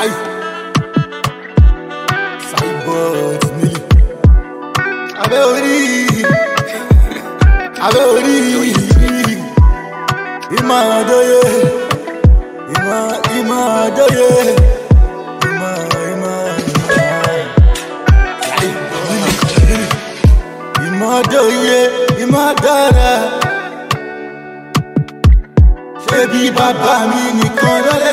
Aïe. Cyborg Millie. Abẹ́ orí. Abẹ́ orí. Ìmọ̀ àdóyè. Ìmọ̀ ìmọ̀ àdóyè. Ìmọ̀ ìmọ̀ ìmọ̀. Ìmọ̀ àdóyè. Ìmọ̀ àdára. Ṣé bí mi nìkan ló lè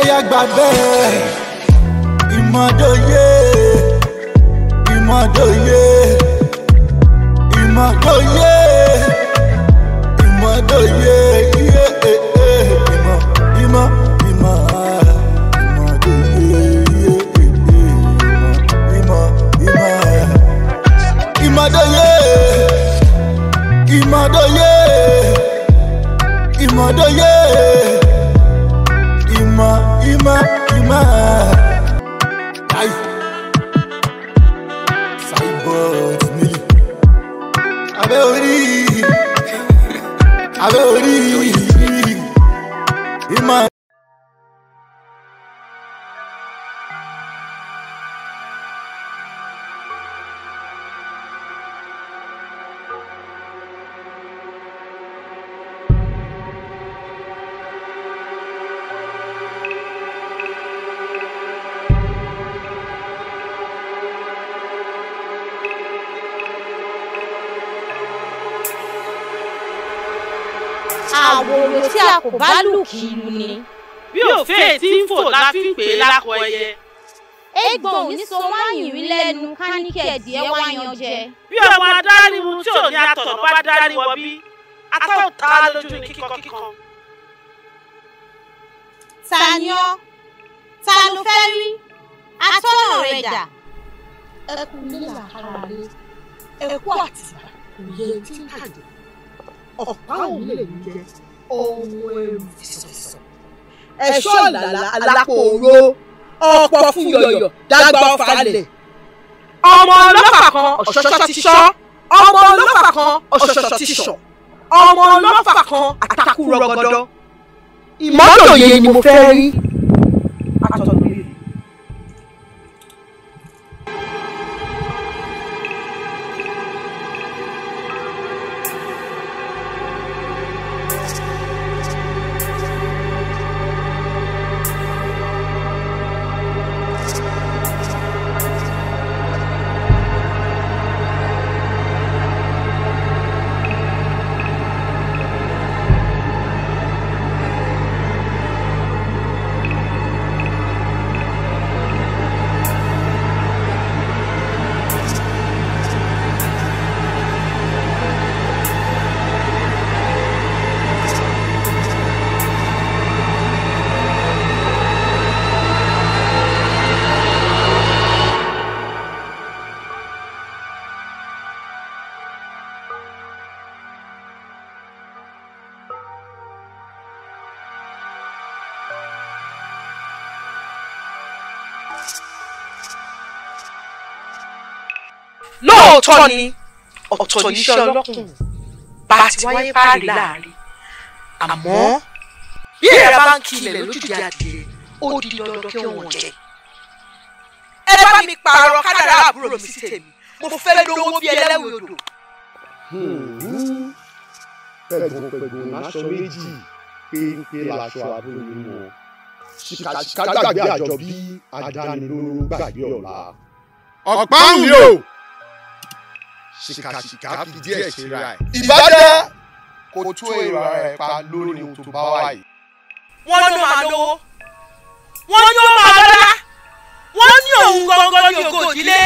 ẹ̀yà gbà bẹ́ẹ̀. ìmọ̀dóyè. Ìmọ̀dóyè. Ìmọ̀dóyè. Ìmọ̀dóyè. Iye ìmọ̀ ìmọ̀ ìmọ̀ ìmọ̀dóyè iye ìmọ̀ ìmọ̀ ìmọ̀ ìmọ̀dóyè. Ìmọ̀dóyè ìmọ̀dóyè ìmọ̀ ìmọ̀ ìmọ̀. Ayi. Cyborg Millie. Abẹ́ orí. Abẹ́ orí. A kò bá lù kì í lu ni. bí òfé tí ń fò la fi ń pè é lákọ ẹyẹ. egbò ní so wáyìn rí lẹ́nu káníkẹ̀ díẹ̀ wá yan jẹ. bí ọmọ adáríwu tí ò ní àtọ̀nà bá dárí wọ bí atọ́ ta lójú ní kíkọ kíkan. ta ni ọ́ ta ló fẹ́ rí atọ́nà rẹ̀ dà. ẹkú nílé làkàrà lé ẹkú àtìgbà kò yẹ tí ń tàjẹ́ ọ̀pá òun lè ní jẹ ohun ẹrù ìsọ̀sọ̀. ẹ̀ṣọ́ làlá alákòóró ọ̀pọ̀ fún yọ̀yọ̀ dágbà falẹ̀. ọmọ ọlọ́fà kan ọ̀ṣọ́ṣọ́ ti ṣọ́ ọmọ ọlọ́fà kan ọ̀ṣọ̀ṣọ̀ ti ṣọ̀ ọmọ ọlọ́fà kan àtàkù rọgọdọ. ìmọ́tòye ni mo fẹ́ rí. Lóòótọ́ ni ọ̀tọ̀ níṣẹ́ ọlọ́kùnrin bá a ti wáyé páàrí láàárín àmọ́ bí ẹ̀rọ bá ń kilẹ̀ lójúde adìẹ ó di dandan kí wọ́n jẹ. ẹ bá mi pààrọ̀ kádàrá àbúrò mi sí tèmi mo fẹ́ lówó bí ẹlẹ́wì odò. pẹ̀gùn láṣọ méjì péńpé láṣọ àbúrò nínú wọn ṣìkàṣìkà gbàgbé àjọ bí adánilóró gbàgbé ọ̀la. ọ̀pá mi o ṣìkàṣìkà fi díẹ̀ ṣe ra ẹ̀. ìbàjẹ́ kò tó èrò ara ẹ̀ pa lórí ohun tó bá wà yìí. wọ́n ní ó máa lówó. Wọ́n ní ó máa lọ́lá. Wọ́n ní òun gangan ní ògo ìdílé.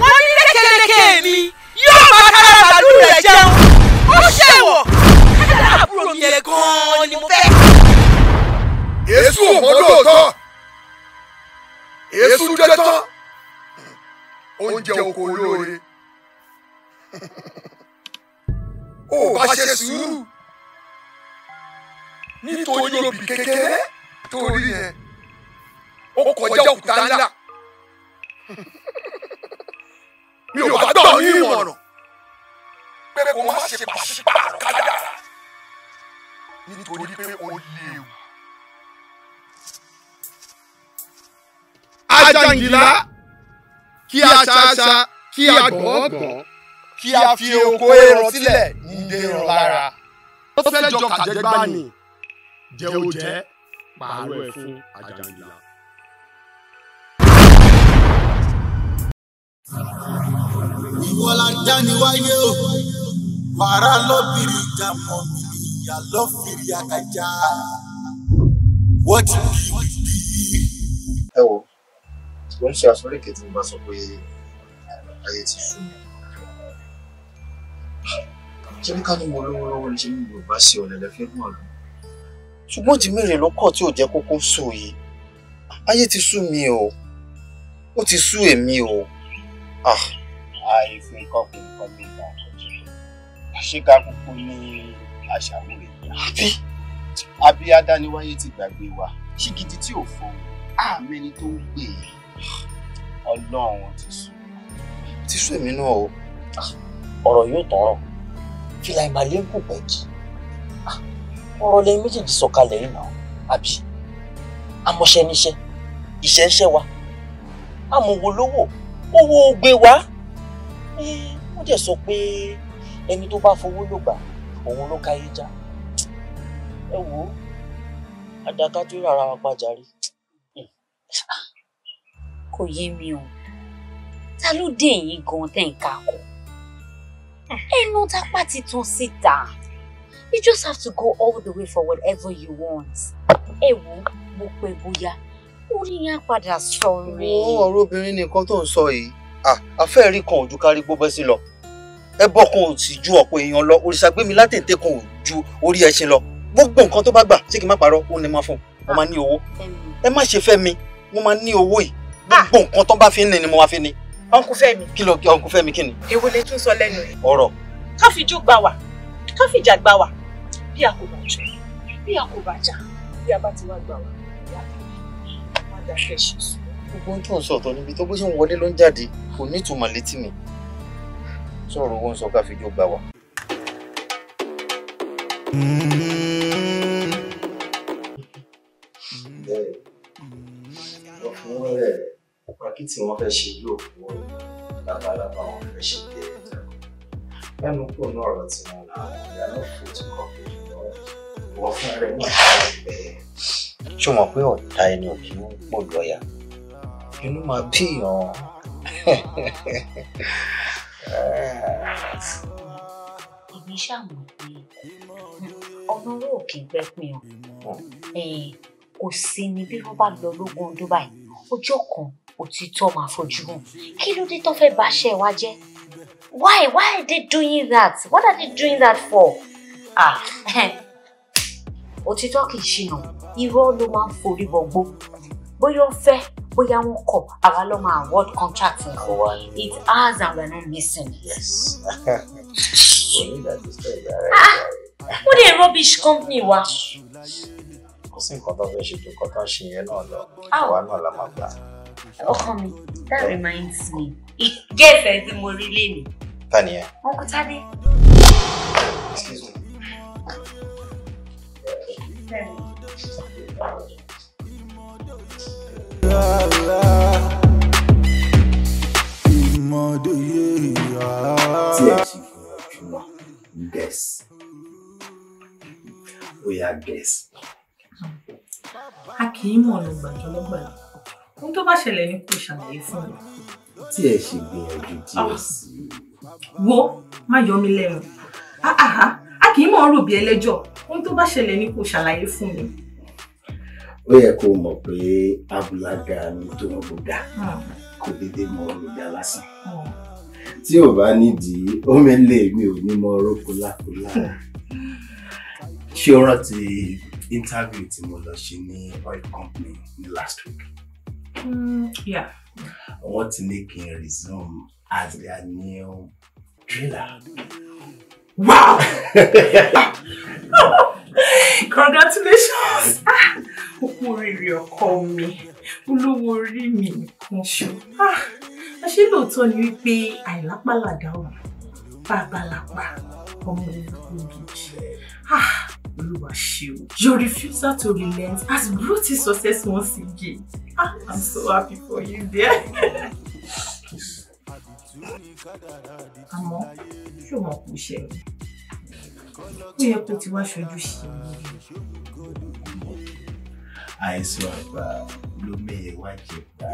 Wọ́n ní lékeleke mi. Yóò máa kára màlúù rẹ̀ jẹun. Ó ṣèwọ̀ kádàrá àbúrò mi yẹn gan-an ni mo fẹ́. èésù òmò lóòótọ́. Èésù dé tán. Oúnjẹ oko olóore ó bá ṣe sùúrù. Nítorí obì kékeré torí yẹn ó kọjá òkúta ńlá. Mi ò bá gbà ọ́ ní ìmọ̀ràn pé kó má ṣe pàṣípààrọ̀ kádàrá nítorí pé ó léwu. ajangila kí a ṣaṣa kí a gbọ̀ngbọ̀n kí a fi oko ẹran sílẹ̀ ní dèrò lára. ó fẹ́ jọ kàjẹ́gbá ni jẹ́ ó jẹ́ pààrọ̀ ẹ̀ fún ajangila. ìwọ la wáyé o wàrà lọ́bìrì ìjà mọ́ mi ìyá lọ́fìrì àkàjà what be will be. ẹ wo ń ṣe àsọríkè tí mo bá sọ pé ayé ti sú mi ṣé ní ká ní mo lówó lọ́wọ́ ní ṣe ní yorùbá sí ọ̀lẹ́lẹ́ fẹ́ mọ̀ lọ. ṣùgbọ́n tí mẹ́rin ló kọ̀ tí ò jẹ́ kókó sùn yìí. Ayé ti sú mi o. Ó ti sú èmi o. Ah. Àìfi kọ́pì nǹkan bí ìgbà àkọ́jọ́ àṣekà kúkú ní àṣàwò èèyàn àbí? Àbí adániwáyé ti gbàgbé wa? Ṣígidi tí ò fọ? Àmẹni tó ń gbè é ọlọ́run ti sùn. ti sú èmi náà o. ọ̀rọ̀ yóò tọ̀rọ̀ fìlà ìmàlẹ́ ń kù pẹ́ẹ́kì ọ̀rọ̀ lẹ́yìn méjèèjì sọ̀kalẹ̀ yìí náà àbí? Amọ̀ṣẹ́ níṣẹ́ ìṣẹ́ ń ṣẹ́ wa. Amòwò lówó owó gbé wa. Wọ́n dẹ̀ sọ pé ẹni tó bá fowó ló gbà òun ló káyé já. Ẹ wò ó àdàkà tó rárá wa pàjáre. kò yé mi o. Ta ló dé yín gan tẹ̀ ẹnu tápá ti tún síta. You just have to go all the way for whatever you want. Ẹ ó mo pẹ́ bóyá. Orí yẹn á padà sọ̀rọ̀ wo ọ̀rọ̀ obìnrin nìkan tó ń sọ yìí. Àfẹ́rí kan ò ju kárí gbó bẹ́ sí lọ. Ẹbọ kan ò sì ju ọ̀pọ̀ èèyàn lọ. Òrìṣà gbémi látètè kan ò ju orí ẹṣin lọ. Gbogbo nǹkan tó bá gbà ṣé kí n má parọ́ ó ní má fún mo máa ní owó. Ẹ má ṣe fẹ́ mi mo máa ní owó yìí. Gbogbo nǹkan tó bá fi ń ní ni mo máa fi ní. Ọ̀nkú Fẹ́mi. kí ló ọ̀nkú Fẹ́mi kí ni. èwo lè tún sọ lẹ́nu ẹ̀. ọ̀rọ̀. ká fi jó gbà wá ká fi ìjà gbà wá bí a kò bá jọ bí a kò bá jà bí a bá ti wá gbà wá má dákẹ́ ṣe sùn. gbogbo ohun tó ń sọ ọ̀tọ̀ níbi tó bó ṣe ń wọlé ló ń jáde kò ní ìtumọ̀ létí mi sọ̀rọ̀ owó ń sọ ká fi jó gbà wá. bẹ́ẹ̀ lọ fún wẹ́rẹ́ pàkí tí wọ́n fẹ́ ṣe yóò fún ọ labalábá wọn fẹ́ ṣe dé ẹ̀dá lẹ́nu kò ní ọ̀rọ̀ tí wọ́n náà ìyá náà fún tí kò fi wọ́n fún rẹ̀ ní àwọn bẹ́ẹ̀. ṣé o mọ̀ pé ọ̀tá ẹni ò kí ń pọ̀ lọ́yà inú máa bí ìyàn. Èmi ṣàmọ̀ pé ọ̀nà owó kì í pẹ́ pin o. Kò sí ni bí wọ́n bá lọ lógún ọdún báyìí. Ọjọ́ kan òtítọ́ máa fojú hàn kí ló dé tó fẹ́ bá wa jẹ́ why why are they doing that what are they doing that for ah òtítọ́ kì í ṣìnà irọ́ ló máa ń forí bọ̀gbó bóyá ó fẹ́ bóyá wọn kọ̀ àwa ló máa award contract un it's ours and we're not missing. Yes. wọ́n dé rubbish company wa. kò sí nǹkan tó fẹ́ ṣe ju nǹkan tó ṣe yẹn náà lọ Ah. àwa náà la máa gbà. Ọkọ mi that reminds me gẹ́ẹ̀fẹ̀ tí mo rí lénìí. ta ni ẹ. wọn kò tá dé. Excuse me. tí ẹ sì gbìyànjú náà guess bóyá guess. a kì í mọ̀ ọ̀nà gbàjọ́ lọ́gbàlá ohun tó bá ṣẹlẹ̀ ní kò ṣàlàyé fún mi. tí ẹ sì gbìyànjú díẹ̀ sí i. wo má yọ mí lẹ́nu. Ah, ah, ah. a kì í mọ̀ ọ́n rò bí ẹlẹ́jọ́. Ohun tó bá ṣẹlẹ̀ ní kò ṣàlàyé fún mi. ó yẹ kó mọ̀ pé abúlága ni tó ń bùgà kò dédé mọ olùdá lásán. Tí ò bá nídìí omi lè mi ò ní mọ orúkọ lákòólá ṣé o rántí interview tí mo lọ ṣe ní oil company ní last week Mm, yeah. wọ́n ti ní kí n resume as their new driller. Wow! Congratulations! Ah, kú oríire ọkọ mi, olówó orí mi nìkan ṣo. Ah, Àṣé lóòótọ́ ni wípé àìlápàlàdà ọ̀nà bàbàlàpà ọmọ olùkọ́ gidi. Ah, Olúwa ṣe o. Your refusal to relent has brought you success once again. Ah, I'm so happy for you there. Àmọ́, ṣé o mọ̀ kó ṣe mi? Ó yẹ kó ti wá ṣojú ṣe àìsàn àgbà ló mẹ́yẹ wá jẹ gbà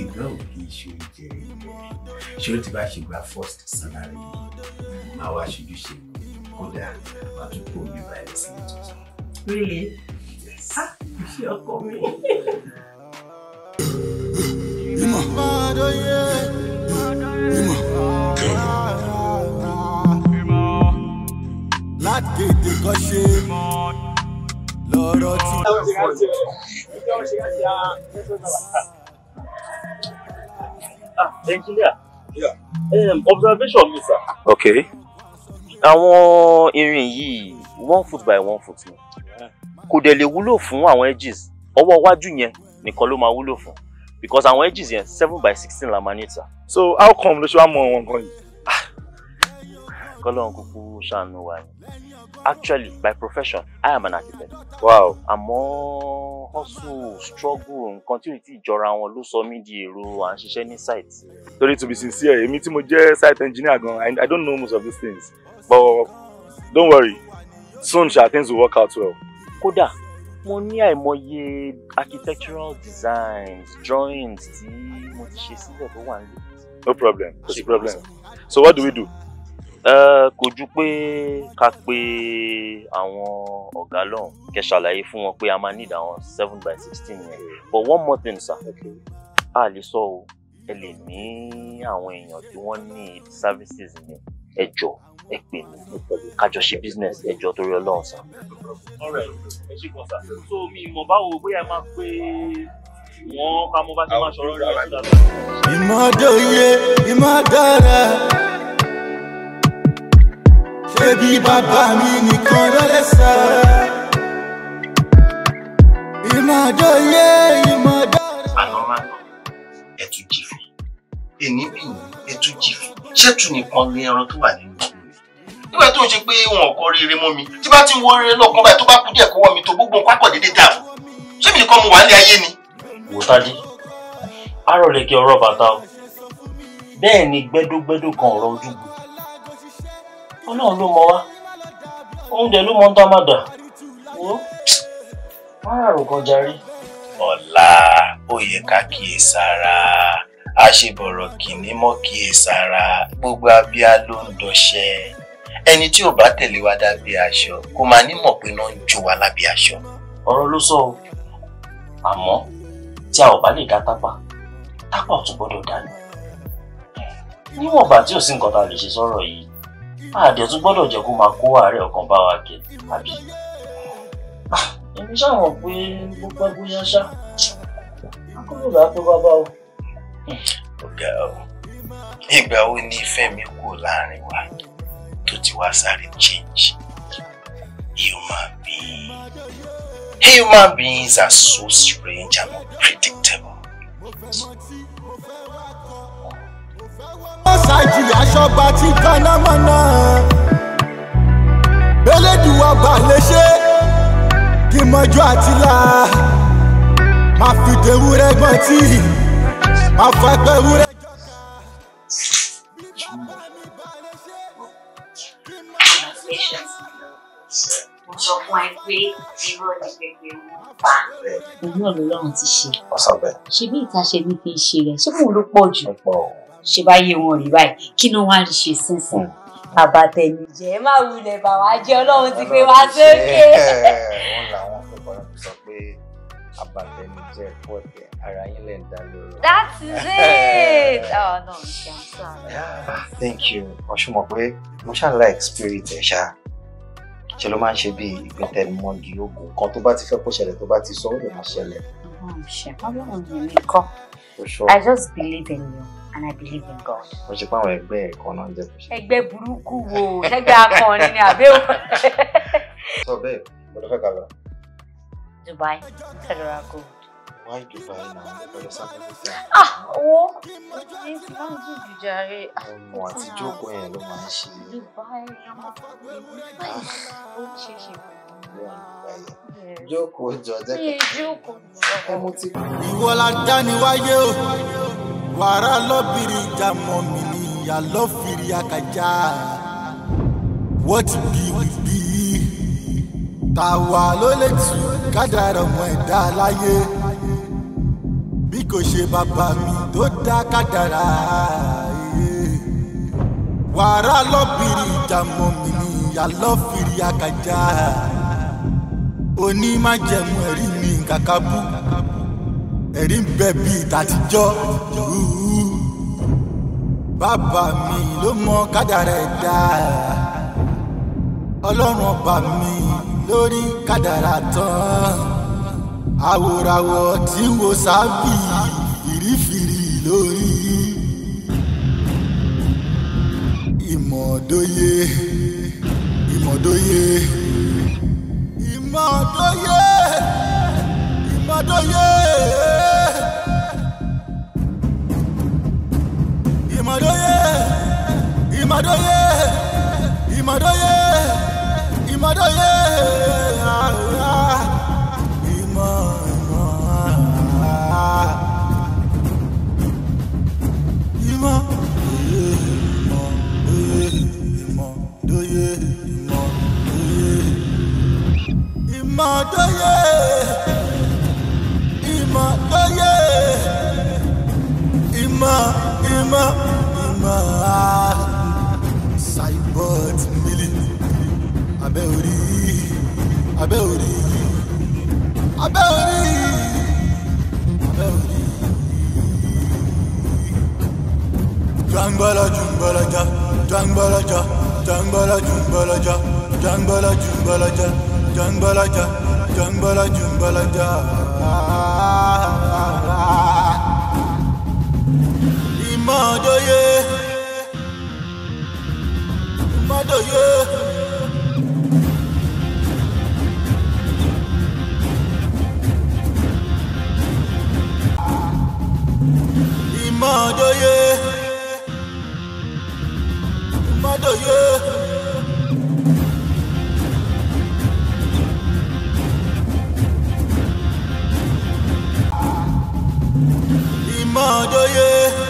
ìgbà ò kì í ṣe oúnjẹ rẹ̀ ṣé ó ti bá ṣe gba first salary máa wá ṣojú ṣe kódà kó mi báyìí sí. Ìtọ́jú. Really? Ah, ṣé ọkọ mi? ṣe. Lọ́rọ̀ tí. engineer um, observation sir. ok àwọn irin yìí one foot by one foot ni kò dẹ̀ lè wúlò fún àwọn edges ọwọ́ iwájú yẹn nìkan ló máa wúlò fún because àwọn edges yẹn seven by sixteen la máa ní ìta. so how come ló ṣe wá mọ àwọn nǹkan yìí. kọ́lọ́run kúkú ṣàánú wa ni actually by profession i am an architect. wow. àmọ́ hustle struggle nǹkan tí ò tí ì jọra wọn ló sọ mí di èrò à ń ṣiṣẹ́ ní site. torí to be sincere èmi tí mo jẹ́ site engineer gan i don't know most of these things but don't worry soon sha things will work out well. kódà mo ní àìmọye architectural designs drawings tí mo ti ṣe sílẹ̀ tó wà nílé. no problem no problem. so what do we do. Kò ju pé ká pe àwọn ọ̀gá lọ́hùn kẹ́ ṣàlàyé fún wọn pé a máa need àwọn seven by sixteen yẹn. But one more thing sir. A lè sọ o ẹ lè ní àwọn èèyàn tí wọ́n ní services yẹn. Ẹ jọ ẹ pè mí kájọ ṣe business ẹ jọ torí ọlọ́run sir. alright ẹ ṣe kọ sá. so mi mọ̀ báwo bóyá ẹ máa pé wọ́n ká mo bá ṣe máa ṣọ̀rọ̀ rẹ̀ ṣúdà. ìmọ̀dóye ìmọ̀dára ṣé bí bàbá mi nìkan ló lè sọ. ìmọ̀dóye ìmọ̀dára. àná máa nà ẹ tún jí èní bí yín ẹ tún jí fi ṣẹ́tù nìkan ní ẹran tó wà nínú. Nígbà tó ń ṣe pé wọn ò kọ rere mọ́ mi tí bá ti ń wọ rere lọ́kàn báyìí tó bá kú díẹ̀ kọ́wọ́ mi tó gbogbo nǹkan akọ̀ déédéé dàrú ṣé mi nìkan mo wà nílé ayé ni. wò tádé àárọ̀ lè kí ọ̀rọ̀ bàtà o. Bẹ́ẹ̀ ni gbẹ́dógbẹ́dó kan ọ̀rọ̀ ojúgbò ọlọ́run ló mọ wá. Oúnjẹ ló mọ ń dá má dà. Wò márùn kan jarí. ọ̀la ó yẹ ká kíyèsára. Àṣebọ̀rọ̀ kìíní mọ́ kíyèsára. Gbogbo abíá ló ń dọṣẹ́ ẹni tí ò bá tẹ̀lé wa dábẹ́ aṣọ kò máa ní mọ̀ pé náà ń jó wa lábẹ́ aṣọ. ọ̀rọ̀ ló sọ o àmọ́ tí a ò bá lè dá tápà tápà ò tún gbọ́dọ̀ dání níwọ̀nba tí ò sí nǹkan tá a lè ṣe sọ́rọ̀ yìí àdẹ̀ tún gbọ́dọ̀ jẹ́ kó máa kó àárẹ̀ ọkàn bá wa kẹ àbí. èmi ṣàwọn pé bó pẹ́ bóyá ṣá akọ́lù bá tó bábá o. ọ̀gá ìgbà wo ni ìfẹ́ mi kú láàárín wa ti wá sáré change. Human being. Human beings are so strange and unpredictable. bẹ́lẹ́dùwà bá lè ṣe kí mọ́jú àtìlá máa fi dèwúrẹ́ gbọ́n tí máa fà pẹ́wúrẹ́. mo sọ fún ẹ pé irọ́ ni gbẹgbẹ wọn pa. òun náà lọ́lọ́run ti ṣe. ọ̀sán bẹ́ẹ̀. ṣé bí ìta ṣe ní kí n ṣe rẹ̀ ṣé kóun ló pọ̀ jù. ṣé bá yé wọn rí báyìí kí ló wá rí ṣe sínsìn. àbàtẹnìjẹ́ má wulẹ̀ bà wá jẹ́ ọlọ́run ti gbé wá sókè. wọ́n làwọn fẹ́kọ̀ọ́ sọ pé abatẹnijẹ́ pọ̀tẹ́ ara yín lè dá lórí. that is it. oh no you can start. thank you ṣe mọ̀ pé mo ṣáà like spirit ẹ̀ ṣá ṣe ló máa ń ṣe bíi ìgbẹ́tẹ̀mọ́gi ogun kan tó bá ti fẹ́ kó ṣẹlẹ̀ tó bá ti sọ ó lè máa ṣẹlẹ̀. ṣe ọlọ́run mi mi kọ́ For sure. I just believe in you and I believe in God. mo ṣe pé àwọn ẹgbẹ́ ẹ̀ kan náà jẹ́ kó ṣe. ẹgbẹ́ burúkú wo ẹgbẹ́ akọrin ni àbẹ́ o. sọ bẹ́ẹ̀ mo lọ fẹ́ kà lọ. Dubai, federal court. Why Dubai now? Because of everything. Ah, oh, this man do jujare. Ọmọ àti jókòó yẹn ló máa ń ṣe. Dubai, ó ń ṣe ṣe jókòó jọ jẹ́ kọ́ ọmọ tí. ìwọ la dá ni wáyé o wàrà lọ́bìrì ìjà mọ̀ mí ni ìyá lọ́fìrì àkàjá wọ́n ti bí wí tàwa ló lè tù kádàrá ọmọ ẹ̀dá láyé. Bí kò ṣe bàbá mi tó dá kádàrá eh. wàrà lọ́bìrì ìjà mọ́ mi ní ìyá lọ́fìrí àkàjá onímájẹ̀mú ẹ̀rí mi kàkàbú ẹ̀rí ń bẹ bíi tàtijọ́ bàbá mi ló mọ kádàrá ẹ̀dá. Ọlọ́run ọba mi lórí kádàrá tán. Àwòràwọ̀ tí ń wo sábì fìrífìrí lórí. Ìmọ̀dóye ìmọ̀dóye ìmọ̀dóye ìmọ̀dóye. ìmọ̀dóye ìmọ̀dóye ìmọ̀dóye Ima àrà ìmọ̀ ìmọ̀ àrà Ima, Ima, Ima òye ìmọ̀dọ̀yé Ima òye ìmọ̀dọ̀yé Ima, Ima, Ima. Abẹ́ orí abẹ́ orí abẹ́ orí abẹ́ orí. Jangbala jumbalaja jangbalaja jangbala jumbalaja jangbala jumbalaja jangbalaja jangbala jumbalaja. Ìmọ̀dóye ìmọ̀dóye. ìmọ̀dóye Madoye. Madoye. Madoye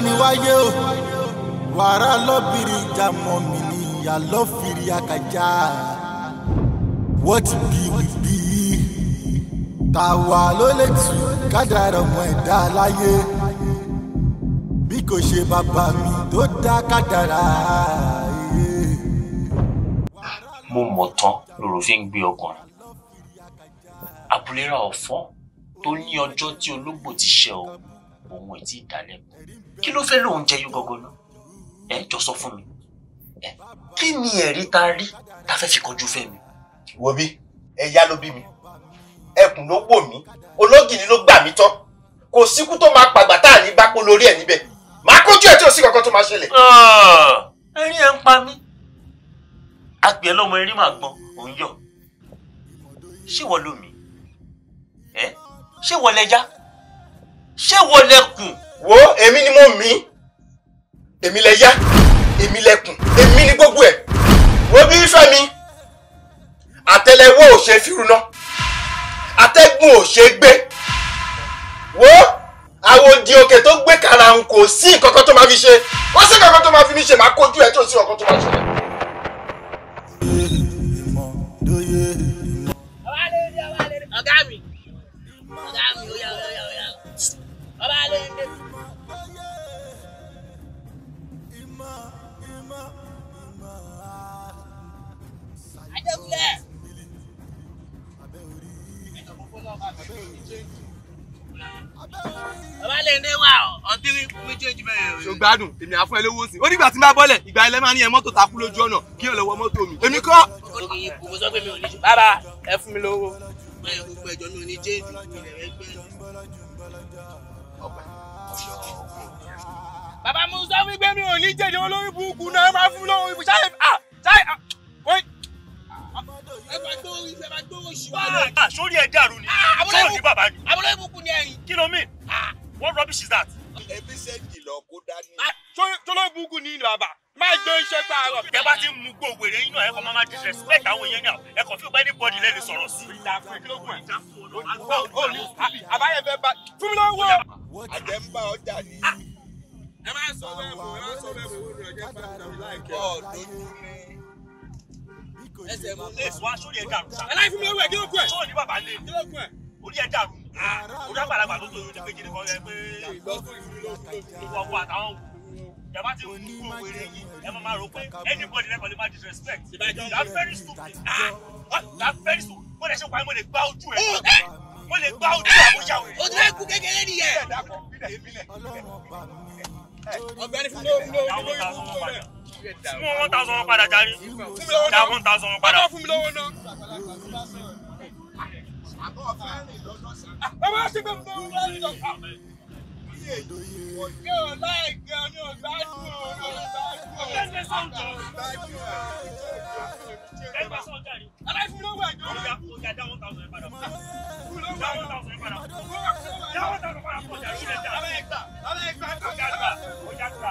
dáni wáyé o. Wàrà lọ́bìrì ìjà mọ́ mi ní ìyá lọ́fìrí àkàjá. What be will be? Tàwa ló lè tù kádàrá ọmọ ẹ̀dá láyé. Bí kò ṣe bàbá mi tó dá kádàrá. mo mọ̀ tán lòrò fi ń gbé ọkùnrin. Àbúlérà ọ̀fọ́n tó ní ọjọ́ tí ológbò ti ṣe o òun ẹ̀ tí ì dálẹ́kùn kí ló fẹ́ lóun jẹyọ gọgọ náà? Ẹ jọ sọ fún mi. Ẹ kí ni ẹ̀rí ta rí ta fẹ́ fi kọjú fẹ́ mi. wo bí ẹ̀yà ló bí mi. Ẹkùn ló wò mí. Ológìní ló gbà mí tán. Kò síkú tó máa pàgbà tá à ní bá pọ̀ lórí ẹ̀ níbẹ̀. Máa kójú ẹ̀ tí ò sí kankan tó máa ṣẹlẹ̀. ẹ̀rín ẹ̀ ń pa mí. Àgbẹ̀ lọ́mọ erin máa gbọ́n òun yọ̀. Ṣé wọ́n lómi ẹ ṣé wọ́n lẹ́jà ṣé wọ́n lẹ́kùn. Wo èmi ni mo mí èmi lẹ yá èmi lẹkùn èmi ni gbogbo ẹ̀. Wo bí fẹ́ mi. Àtẹ́lẹwọ́ ò ṣe fìrúná atẹ́gùn ò ṣe gbé. Wo àwòdì òkè tó gbé karahun kò sí nǹkan kan tó máa fi ṣe. Ó sì nǹkan kan tó máa fi mi ṣe máa kojú ẹ̀ tó sí nǹkan tó máa ṣẹlẹ̀. ọ̀gá mi. Ọ̀gá mi ó yá ó yá ó yá. Ọba lẹ́yìn. Adékúnlẹ̀. ọba lẹ́yìn dé wà ọ̀dírí méjèèjì bẹ́ẹ̀ ṣò gbádùn? Èmi àfún ẹ lówó sí. I ó nígbà tí n bá bọ́lẹ̀ ìgbà ilẹ̀ máa ní ẹ mọ́tò takú lójú ọ̀nà kí ẹ lọ wọ mọ́tò mi. Èmi kọ́. orí ipò mo sọ pé mi ò ní jù bàbá ẹ fún mi lówó. Bẹ́ẹ̀ gbogbo ẹjọ́ mi ò ní rẹ bàbá mo sọ wípé mi ò ní jẹ́ẹ̀jù olórí burúkú náà máa fún lówó. Ibù sórí ẹ dàrú ni sóò ní bàbá ni. àbúrò ìbùkún ni ẹ̀yìn. kí ló mean what rubbish is that. ẹbí sẹ́ńdì lọ kó dání. tọ́lọ́ ìbùkún ni bàbá máa gbé iṣẹ́ gbà rọ̀. tẹ bá ti ń mú gbó wèrè yín náà ẹ kàn máa máa disrespect àwọn èèyàn náà ẹ fi ọgbẹ́ ní bọ́ọ̀dì lẹ́nu sọ̀rọ̀ sí. àbáyẹ fẹ́ bá fún mi lọ́wọ́. àjẹ́ ń bá ọjà ní. ẹ máa sọ bẹ́ẹ̀ bò ẹ máa sọ bẹ́ẹ̀ bò ó rẹ̀ jẹ́ bá mi láìkẹ́. Ẹsẹ̀ mú. Lé sọ aṣọ ẹ̀ dàrú. Sa. aláì fún mi lọ́wọ́ ẹ̀ kí ló kú ẹ̀. sọ́ọ̀ ní bàbá lé. Kí ló kú ẹ̀. orí ẹ̀ dàrú. Orí àgbàlagbà tó tó yóò ní pé kí ni kọ́ ẹ pé ìwọ̀wọ̀ àtàwọn yàrá ti ń kú wèrè yìí ẹ máa rò pé anybody lẹ́kọ̀ọ́ lè máa disrespect. That very stupid. Ah that very stupid. Mo lè ṣe wáyé mo lè gbá ojú ẹ. Mo lè gbá ojú ẹ mo ṣàwé. o tún kú kékeré nìyẹn. ọ̀gbẹ́ni fún mi lọ́wọ́ fún mi lọ́wọ́ fún mi one thousand wọn padà fún mi dá one thousand wọn padà. fún mi lọ́wọ́ náà. bàbá ṣe fẹ́ fún mi lọ́wọ́ náà. Yóò láì gan ní ọ̀gbádùn ọ̀gbádùn. Aláìfún ló wà jọ. Ọjà dá one thousand ẹ padà. One thousand ẹ padà. Dá one thousand padà fún ọjà sílẹ̀ dá. Alẹ́ ẹgbà, alẹ́ ẹgbà. Ọjà gbà, ọjà gbà.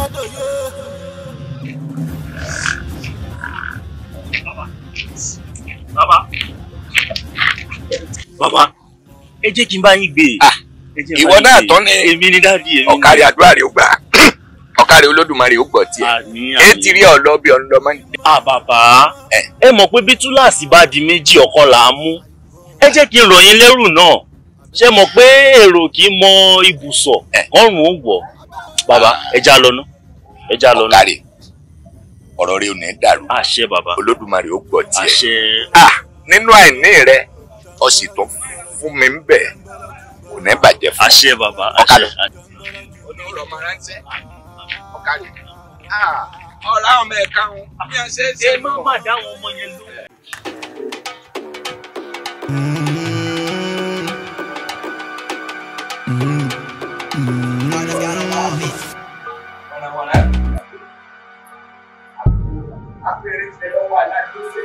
Ó bẹ̀ Bàbá. Bàbá. Ẹ jẹ́ kí n bá yín gbé. Bá ìwọ náà tán ni Èmi ni dáàdi èmi. ọ̀kàrí àdúrà rẹ̀ ó gbà ọ̀kàrí olódùmarè ó gbọ́ tiẹ̀ ẹ ti rí ọ̀lọ́ bí ọ̀nlọ́mọ ni. À bàbá. Ẹ mọ̀ pé bí túláàsì bá di méjì ọ̀kan là á mú. Ẹ jẹ́ kí n rọ̀ yín lẹ́rù náà. Ṣé mọ̀ pé èrò kì í mọ ibùsọ̀ ọrùn ó wọ̀. Bàbá ẹ já lọ ná. Ẹ já lọ ná. ọ̀kàrí ọ̀rọ̀ rẹ̀ ò ní dàrú Àṣẹ bàbá. olódùmarè ó gbọ́ tiẹ̀. Àṣẹ. ah nínú àìní rẹ ọ sì tún fún mi ń bẹ̀ kò ní bàjẹ́ fún Àṣẹ bàbá. Àṣẹ. olùrọ̀ máa ránṣẹ́ ọ̀kàrí. Ọ̀rá ọmọ ẹ̀ka wọn. Bí a ṣe é ṣe. Ẹ má má dá àwọn ọmọ yẹn lóhùn. Abẹ́rẹ́ ti lọ́wọ́ aláàdúgbò.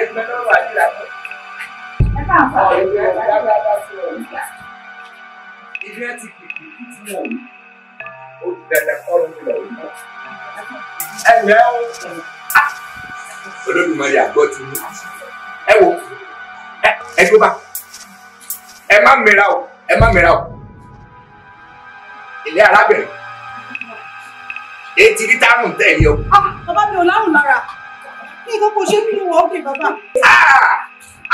Ẹgbẹ́ lọ́wọ́ àdìlàkọ̀. Ilé ti kìkì kí tí wọ́n wù. Ó ti dandan kọ́ ló ń lọ wù náà. Ẹ ǹlẹ́ o. Olódùmarè àgbọ̀ ti mú. Ẹ wo ẹ tó bá. Ẹ má mìíràn o. Ẹ má mìíràn o. Ilé arábìnrin. Etí ní táàmù tẹ̀lé o. bàbá mi ò lárùn lára ní nǹkan kò ṣe mí ní wọ́n òkè bàbá.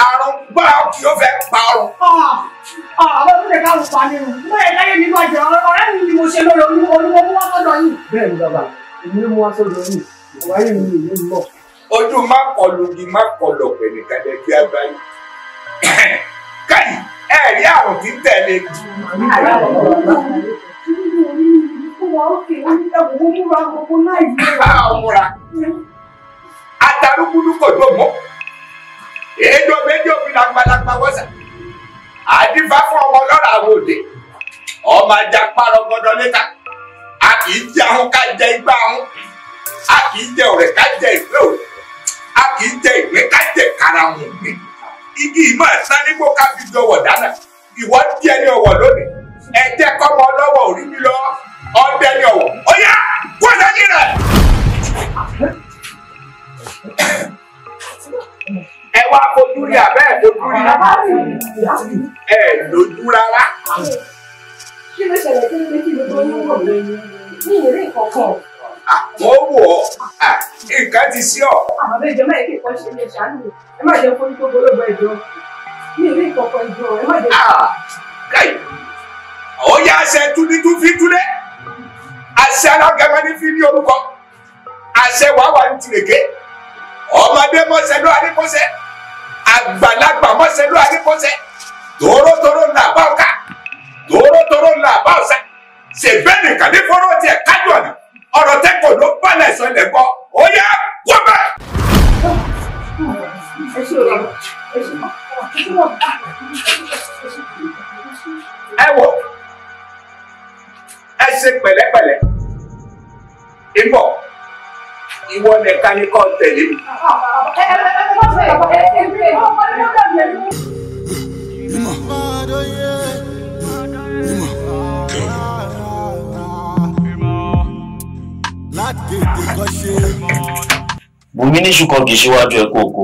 Àrùn gbọ́ kí ó fẹ́ pa ọrùn. àwọn tó lè káwọn pa nínú mo yẹ káyé mi bàjẹ́ ọ̀rẹ́ mi ni mo ṣe lórí olúwo olúwo mú wá sọ́dọ̀ yìí. bẹ́ẹ̀ ni bàbá èmi ló mú wá sọ́dọ̀ yìí ìwà ayé mi nìyí ń lọ. Ojú má kọlù ní má kọlù ọ̀pẹ̀ nìkan lè gbé agbáyé. Káyì ẹ rí àrùn tí ń tẹ̀lé. Ọmúra. Atarúgbúdú kò tó mọ́. Èédò méjì òfin lágbàlagbà wọ́sà. Àdífá fún ọmọ ọlọ́rọ̀ àwọn òde. Ọmọ ajá párọ̀ gbọdọ̀ létà. A kì í jẹ ahun ká jẹ igbá ahun. A kì í jẹ ọ̀rẹ́ ká jẹ ìgbé òrẹ́. A kì í jẹ ìgbé ká jẹ karahun ìgbé. Igi ìmọ̀ ẹ̀sán nígbó ká fi jọwọ̀ dáná. Ìwọ díẹ̀ ní ọwọ́ lónìí. Ẹ jẹ́ kọ́mọ ọlọ́wọ́ orí mi lọ. Ọdẹ ọwọ́. Ó yá kó lẹ́yìn rẹ̀. Ẹ wá fojú rí abẹ́ ẹ̀ fojú rí. Ẹ lójú rárá. kí ló ṣẹlẹ̀ kí ló dé kí ló tó ní wọ̀ mí ní ìrírí kankan. Wọ́n wọ̀ ọ́. Nǹkan ti sí ọ. àwọn ọmọ ìjọba yìí kì í kọ́ ṣe ṣàánú mi. ẹ má jẹ́ fún tó gbólógbó ẹjọ́ ní ìrírí kankan ìjọ ẹ má jẹ́. Ó yá aṣẹ túnitún fi túlẹ̀. Àṣẹ alágẹmọ ní fi ní orúkọ. Àṣẹ wàá wà ní tìrèké. Ọmọdé mọ́sẹ̀ ló adékọ́sẹ̀. Àgbàlagbà mọ́sẹ̀ ló adékọ́sẹ̀. Tòrótòró ńlá bá ọ̀ka. Tòrótòró ńlá bá ọ̀sẹ̀. Nìkan ní fọ́rọ́ tiẹ̀ kájú ọ̀nà. Ọ̀rọ̀ tẹ́kọ̀ọ́ ló balẹ̀ sọ ilẹ̀ gbọ́. Ó yá wọ́n bẹ̀. ẹ wò ẹ ṣe pẹ̀lẹ́pẹ̀lẹ́ ìbọ̀ ìwọ nìkan ni kò tẹ̀lé mi. bùnmi ní ṣùkọ́ kì í ṣíwájú ẹ kókó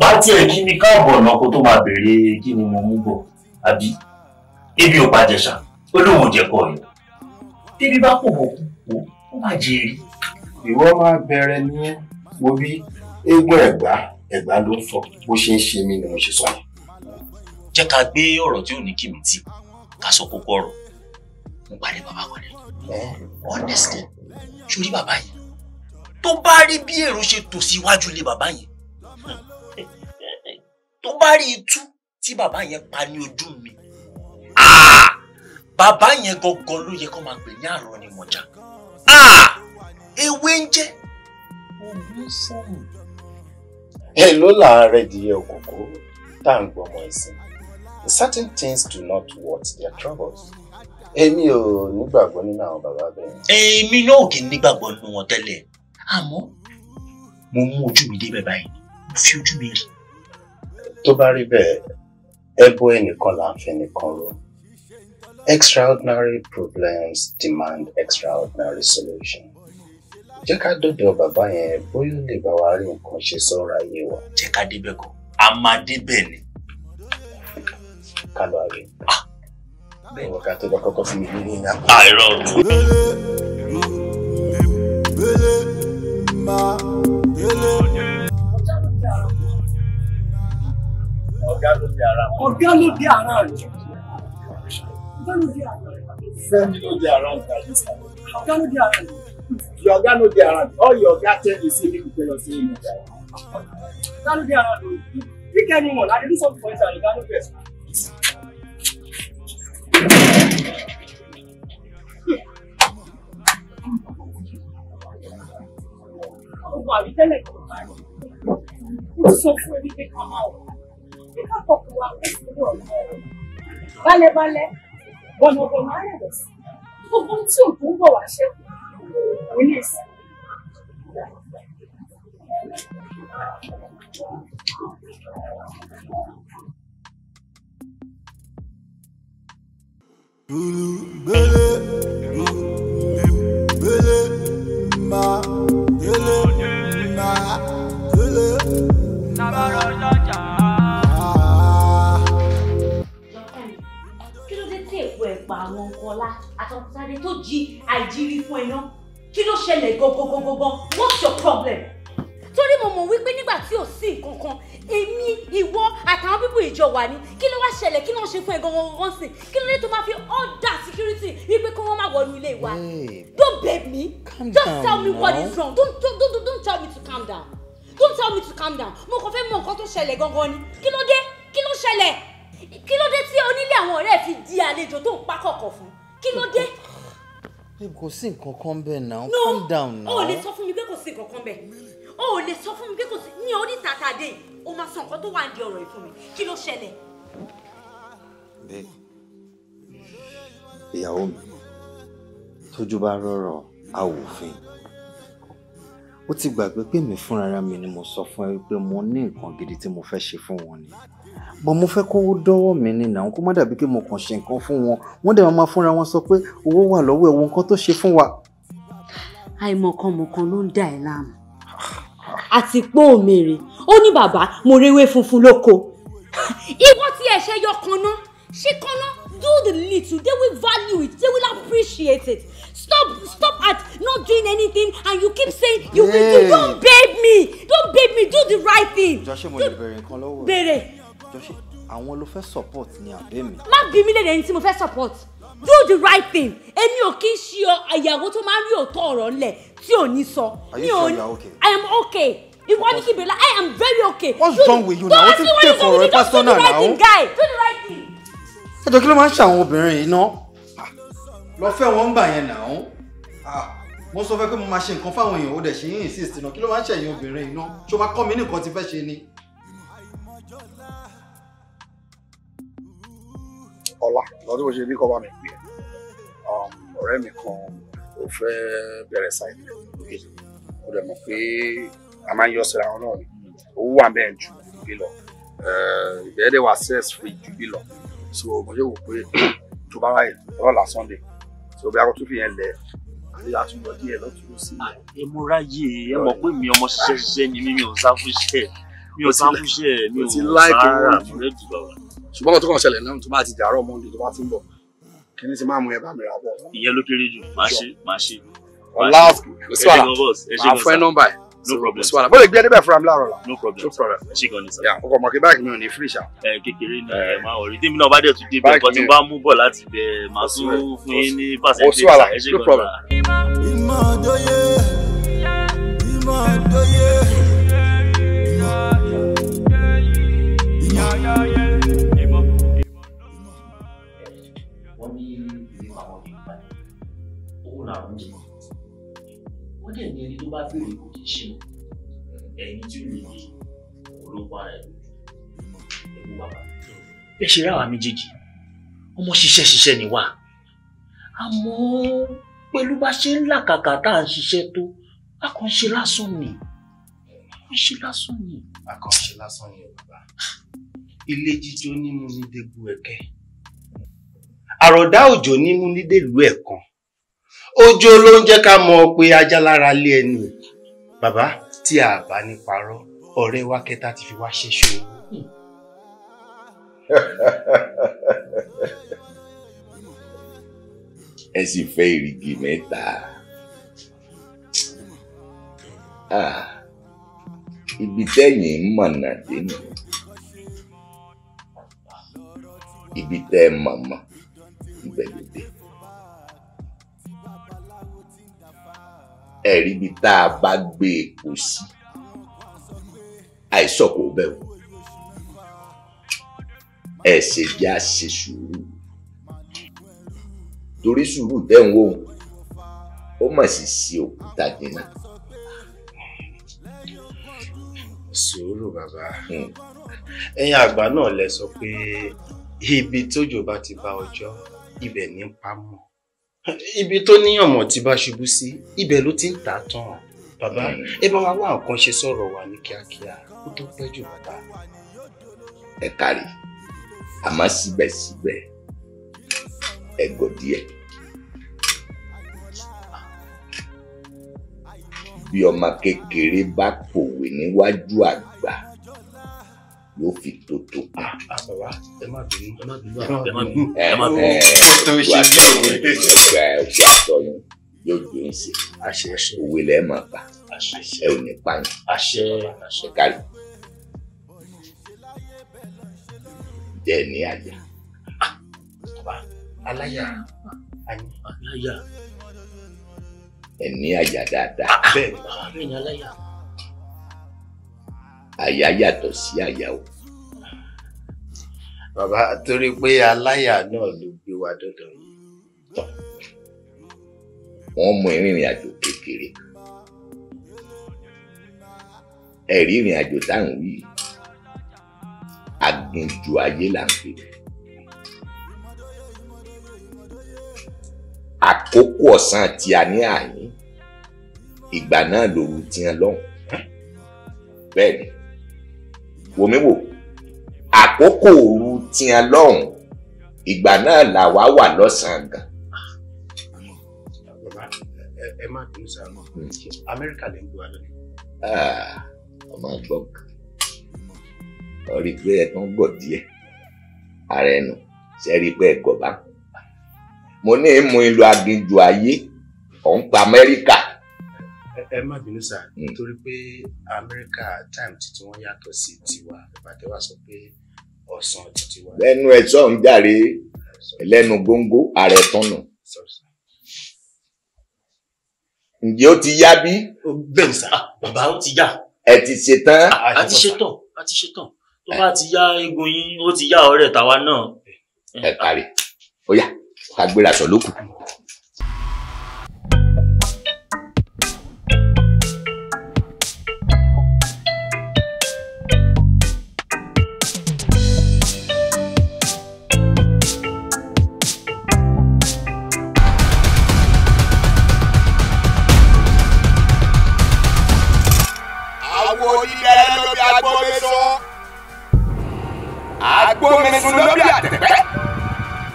bá tiẹ̀ kí mi káàbọ̀ náà kó tó máa béèrè kí ni mo mú bọ̀ àbí? Ebi ò pàjẹsà ó lóun ò jẹ kọ ẹ bíbí bá kò bọ̀ kú ó má jẹ èrè. ìwọ máa bẹ̀rẹ̀ ní wo bí eégún ẹ̀gbá ẹ̀gbá ló ń fọ bó ṣe ń ṣe mí ni mo ṣe sọ yẹn. jẹ́ ká gbé ọ̀rọ̀ tí ò ní kí mi tì ká sọ kókó ọ̀rọ̀ mo pàdé bàbá kan ní. honestly sórí bàbá yìí tó bá rí bí èrò ṣe tò síwájú ilé bàbá yẹn tó bá rí itú tí bàbá yẹn pa ní ojú mi ah! bàbá yẹn gangan ló yẹ kó máa pè ní àrùn ni mọ̀já ewé ń jẹ́ ogun sẹ́yìn. èló làárẹ̀ díẹ̀ òkòkò tá à ń gbọmọ ẹ̀sìn certain things do not worth their troubles èmi ò nígbàgbọ́ nínú àwọn bàbá bẹ́ẹ̀. èmi náà kì í nígbàgbọ́ nínú wọn tẹ́lẹ̀ àmọ́ mo mú ojú mi débẹ̀ báyìí mo fi ojú mi rí. tó bá rí bẹ́ẹ̀ ẹbọ ẹnìkan là ń fẹ́ nìkan ro extraordinary problems demand extraordinary solution jẹ́ ká dọ̀dọ̀ bàbá yẹn bóyá ó lè bá wa rí nǹkan ṣe sọ́rọ̀ ayé wa. jẹ́ ká débẹ̀ kọ́ a máa débẹ̀ ni. ká lọ àgbẹ̀. bẹ́ẹ̀ ni ká tó lọ kọ́kọ́ fún mi ní ìyá. àìrọ̀ o. Ọ̀gá ló di ara wọn. ọ̀gá ló di ara rẹ̀. ọ̀gá ló di ara rẹ̀. Fẹ́mi ló di ara wọn. ọ̀gá ló di ara rẹ̀. Your oga no dey around. All your oga tell you say make you tell us say you no dey around. ọ̀gá ló di ara rẹ̀. pick anyone i dey do something for inside ọ̀gá ló di ara rẹ̀. ọgbọ àbí tẹ́lẹ̀ kò bá rí mo sọ fún ẹni pé ká máa wọ pé ká kọkọ wa pé kí ló one of máa yàtọ̀ sí gbogbo tí òkú ń bọ̀ wá ṣẹ́kù nílé sí. Bele, bele, ma, bele, ma, bele, ma. Ẹ̀pà àwọn kọlá àtọkùnsáde tó jí àìjírí fún ẹná. Kí ló ṣẹlẹ̀ gangan what's your problem. torí mo mọ̀ wípé nígbà tí ò sí nǹkan kan èmi ìwọ àtàwọn pípọ̀ ìjọ wà ní kí ló wá ṣẹlẹ̀? Kí ló ń ṣe fún ẹ gangan gangan sí? Kí ló dé tó máa fi order security wípé kí wọ́n má wọnú ilé wa? Don't beg me. just down tell me what is wrong. Don't don't don't don't tell me to calm down. Don't tell me to calm down. Mo kàn fẹ́ mọ nǹkan tó ṣẹlẹ̀ gangan ni. Kí ló dé? Kí ló ṣẹlẹ̀ kí ló dé tí onílé àwọn ọ̀rẹ́ fi di àlejò tó ń pa kọ̀kọ̀ fún? Kí ló dé. babe kò sí nǹkan kan bẹ́ẹ̀ now no. Calm down now. o ò lè sọ fún mi pé kò sí nǹkan kan bẹ́ẹ̀. O ò lè sọ fún mi pé kò sí. Ní orí tàtà dé o máa sọ nǹkan tó wà ní ọ̀rọ̀ yìí fún mi. Kí ló ṣẹlẹ̀. babe ìyàwó mi tójú bá rọrọ àwòfin ó ti gbàgbé pé mi fúnra mi ni mo sọ fún ẹ wípé mo ní nǹkan gidi tí mo fẹ́ ṣe fún wọn ni bọ́n mo fẹ́ kó dọ́wọ́ mi ní ìnáwó kó má dàbí pé mo kàn ṣe nǹkan fún wọn. Wọ́n dẹ̀ máa fúnra wọn sọ pé owó wà lọ́wọ́ ẹ̀ wo nǹkan tó ṣe fún wa. àìmọ̀kànmọ̀kàn ló ń dà ẹ́ láàmú. Àti pé òmèrè ó ní bàbá mo rewé funfun lóko. Ìwọ tí ẹ ṣe yọ kanná ṣe kanná do the little. They will value it. They will appreciate it. Stop stop at not doing anything and you keep saying you will do don't babe me. Don't babe me. Do the right thing. Jọ́sẹ̀ mo lè bẹ̀rẹ̀ nǹkan lọ́wọ́ ẹ̀. Jọ́sẹ̀ àwọn ló fẹ́ support ní àbẹ́ mi. má bí mi lédè ẹni tí mo fẹ́ support do the right thing èmi ò kí ń ṣe ìyàwó tó máa ń rí òótọ́ ọ̀rọ̀ ńlẹ̀ tí ò ní sọ Are you sure ní you are okay? I am okay ìwọ ní kí n bèrè I am very okay What's Do wrong with you now? Wetin take for with you? Just do the personal right now? thing guy do the right thing. ẹjọ́ kí ló máa ń ṣe àwọn obìnrin yìí ná lọ fẹ́ wọn ń gbà yẹn náà Ah, mo sọ fẹ́ pé mo máa ṣe nǹkan fáwọn èèyàn ó dẹ̀ ṣe yín insist náà kí ló máa ń ṣe ẹ̀yin obìnrin yìí ná ṣó máa kọ́ mi ní nǹkan tí fẹ́ ṣe ni. Ọlá. Lọ́dún bó ṣe ní kọ́ bá mi pè é. Um, ọ̀rẹ́ mi kan ò fẹ́ bẹ̀rẹ̀ sáìtì ó dẹ̀ mọ̀ pé a máa ń yọ síra wọn náà ni. Owó wà bẹ́ẹ̀ ju bí lọ. Ìbẹ̀rẹ̀ dẹ̀ wà access free ju bí lọ. So mo ṣe wò pé tó bá ráyè lọ́la sunday so bí a kò tún fi yẹn lẹ̀ àti àtúntò díẹ̀ lọ́tún sí. Ẹ mo ráyè. Ẹ mọ̀ pé mi ọmọ ṣiṣẹ́ ṣiṣẹ́ ni mi ò sá fún iṣẹ́. Mi ò sá fún iṣẹ́ mi ò sára mi jù. rẹ́dì bàbá. Ṣùgbọ́n tó kàn ṣẹlẹ̀ náà tó bá ti dàárọ̀ monday tó bá ti ń bọ̀ kí ni ti máa mú ẹ bá mi rà bọ̀. ìyẹn ló kéré jù máa ṣe máa ṣe. sí wàhálà máa fún ẹ nọ́mbà ẹ̀ no problem bó lè gbé ẹ débẹ̀ fúnra mi láàárọ̀ la. no problem no problem. ẹ ṣe gan ni sir. yà ọkọ̀ mọ̀ kí báyìí mi ò ní fíríṣà. ẹ kékeré ni ẹ máa wọrí tèmi náà bá dẹ̀ tún dé bẹ́ẹ̀ Báyìí nǹkan tí n bá mú bọ̀ láti bẹ̀ máa tún fún yín ní Kò sí percentage wàhálà. ẹ ṣe No gan problem. ni ìmọ̀dóyè ìmọ̀dóyè. wọ́n bá béèrè kò kì í ṣe ẹni tí ó lè yé olóńgbò ara ẹ̀ lójú. Ẹ̀wọ́ bàbá bẹ́ẹ̀ ṣe ráwa méjèèjì ọmọ ṣiṣẹ́ ṣiṣẹ́ ni wá. Àmọ́ pẹ̀lú bá ṣe ń làkàkà tá à ń ṣiṣẹ́ tó a kàn ṣe lásán ni. A kàn ṣe lásán ni. àkànṣe lásán ni bàbá. Ilé jíjó nímú ní dégbò ẹ̀kẹ́. Àròdá òjò nímú ní ẹ̀kan òjò ló ń jẹ́ ká mọ̀ pé ajá lára lé ẹni. Bàbá tí a bá ní parọ́ ọ̀rẹ́ wa kẹta ti fi wá ṣẹ́ṣọ́ ẹ sì fẹ́ ìrìgì mẹ́ta. Ah, ibi tẹ́yìn mọ̀nà dé nù ibi tẹ́ mọ̀mọ́ ibẹ̀ ló dé ẹ̀rí ibi tá a bá gbé epo sí. Àìsọ̀kò bẹ́ẹ̀ wò ẹ̀ ṣe jẹ́ àṣẹ sùúrù. Torí sùúrù tẹ́ ń wò ó mà sì sí òkúta dínà. sùúrù bàbá. Ẹ̀yin àgbà náà lẹ sọ pé ibi tójò bá ti bá ọjọ́ ibẹ̀ ní pamọ́ ibi tó níyànmọ́ ti bá ṣubú sí ibẹ̀ ló ti ń tà á tán bàbá ẹ bá wa wá nǹkan ṣe sọ̀rọ̀ wa ní kíákíá ó tó pẹ́ jù bàbá. ẹ kárí àmọ́ síbẹ̀síbẹ̀ ẹ gọ̀ díẹ̀. bí ọmọ kékeré bá pòwe níwájú àgbà yóò fi tótó pa. bàbá ẹ má bínú ẹ má bínú ẹ má bínú ẹ má bínú. tó ṣe bí òwe. ẹgbẹ́ ẹgbẹ́ àtọyún yóò jó ń àṣẹ. òwe lẹ́ẹ̀ máa pa àṣẹ ẹ ò ní pààyàn. àṣẹ kárí. jẹ́ ní àyà. bàbá aláyà àní aláyà. ẹ ní àyà dáadáa. bẹ́ẹ̀ ni aláyà. Àyà yàtọ̀ sí àyà o. bàbá torí pé aláyà náà ló gbé wa dọ́dọ̀ yìí. wọ́n mú ìrìnrìn àjò kékeré ẹ̀rí ìrìn àjò táwọn wí aginjù ayé là ń pè é. àkókò ọ̀sán tí a ní àyín ìgbà náà lòru tiẹ̀ lọ́hùn bẹ́ẹ̀ ni wòmí wò àkókò òru tiẹ̀ lọ́hùn. Ìgbà náà làwa wà lọ́sàn-án gan. ẹ má bínú sáà amẹ́ríkà lè ń gbé wa lọ. Ah, ọmọ gbọ́. Ọ rí i pé ẹ tún gbọ̀ díẹ̀. Ara ẹnu ṣe rí pé ẹ gọ̀ bá? Mo ní mú ìlú aginjù ayé ọ̀hún pa amẹ́ríkà Ẹ- má bínú sáà torí pé amẹ́ríkà time títí wọ́n yàtọ̀ sí tiwa ìbàdàn sọ pé ọ̀sán títí wa. lẹ́nu ẹ̀ sọ̀ ń jàre ẹlẹ́nu góńgó ààrẹ nù. ǹjẹ́ ó ti yá bí? bẹ́ẹ̀ sá bàbá ó ti yá. ẹ ti ṣe tán. a ti ṣetán a ti ṣetán tó bá ti yá egun yín ó ti yá ọ̀rẹ́ tàwa náà. ẹ kárí ó yá ká gbéra sọ lókù. Agbómesọ lóbi àtẹ̀pẹ́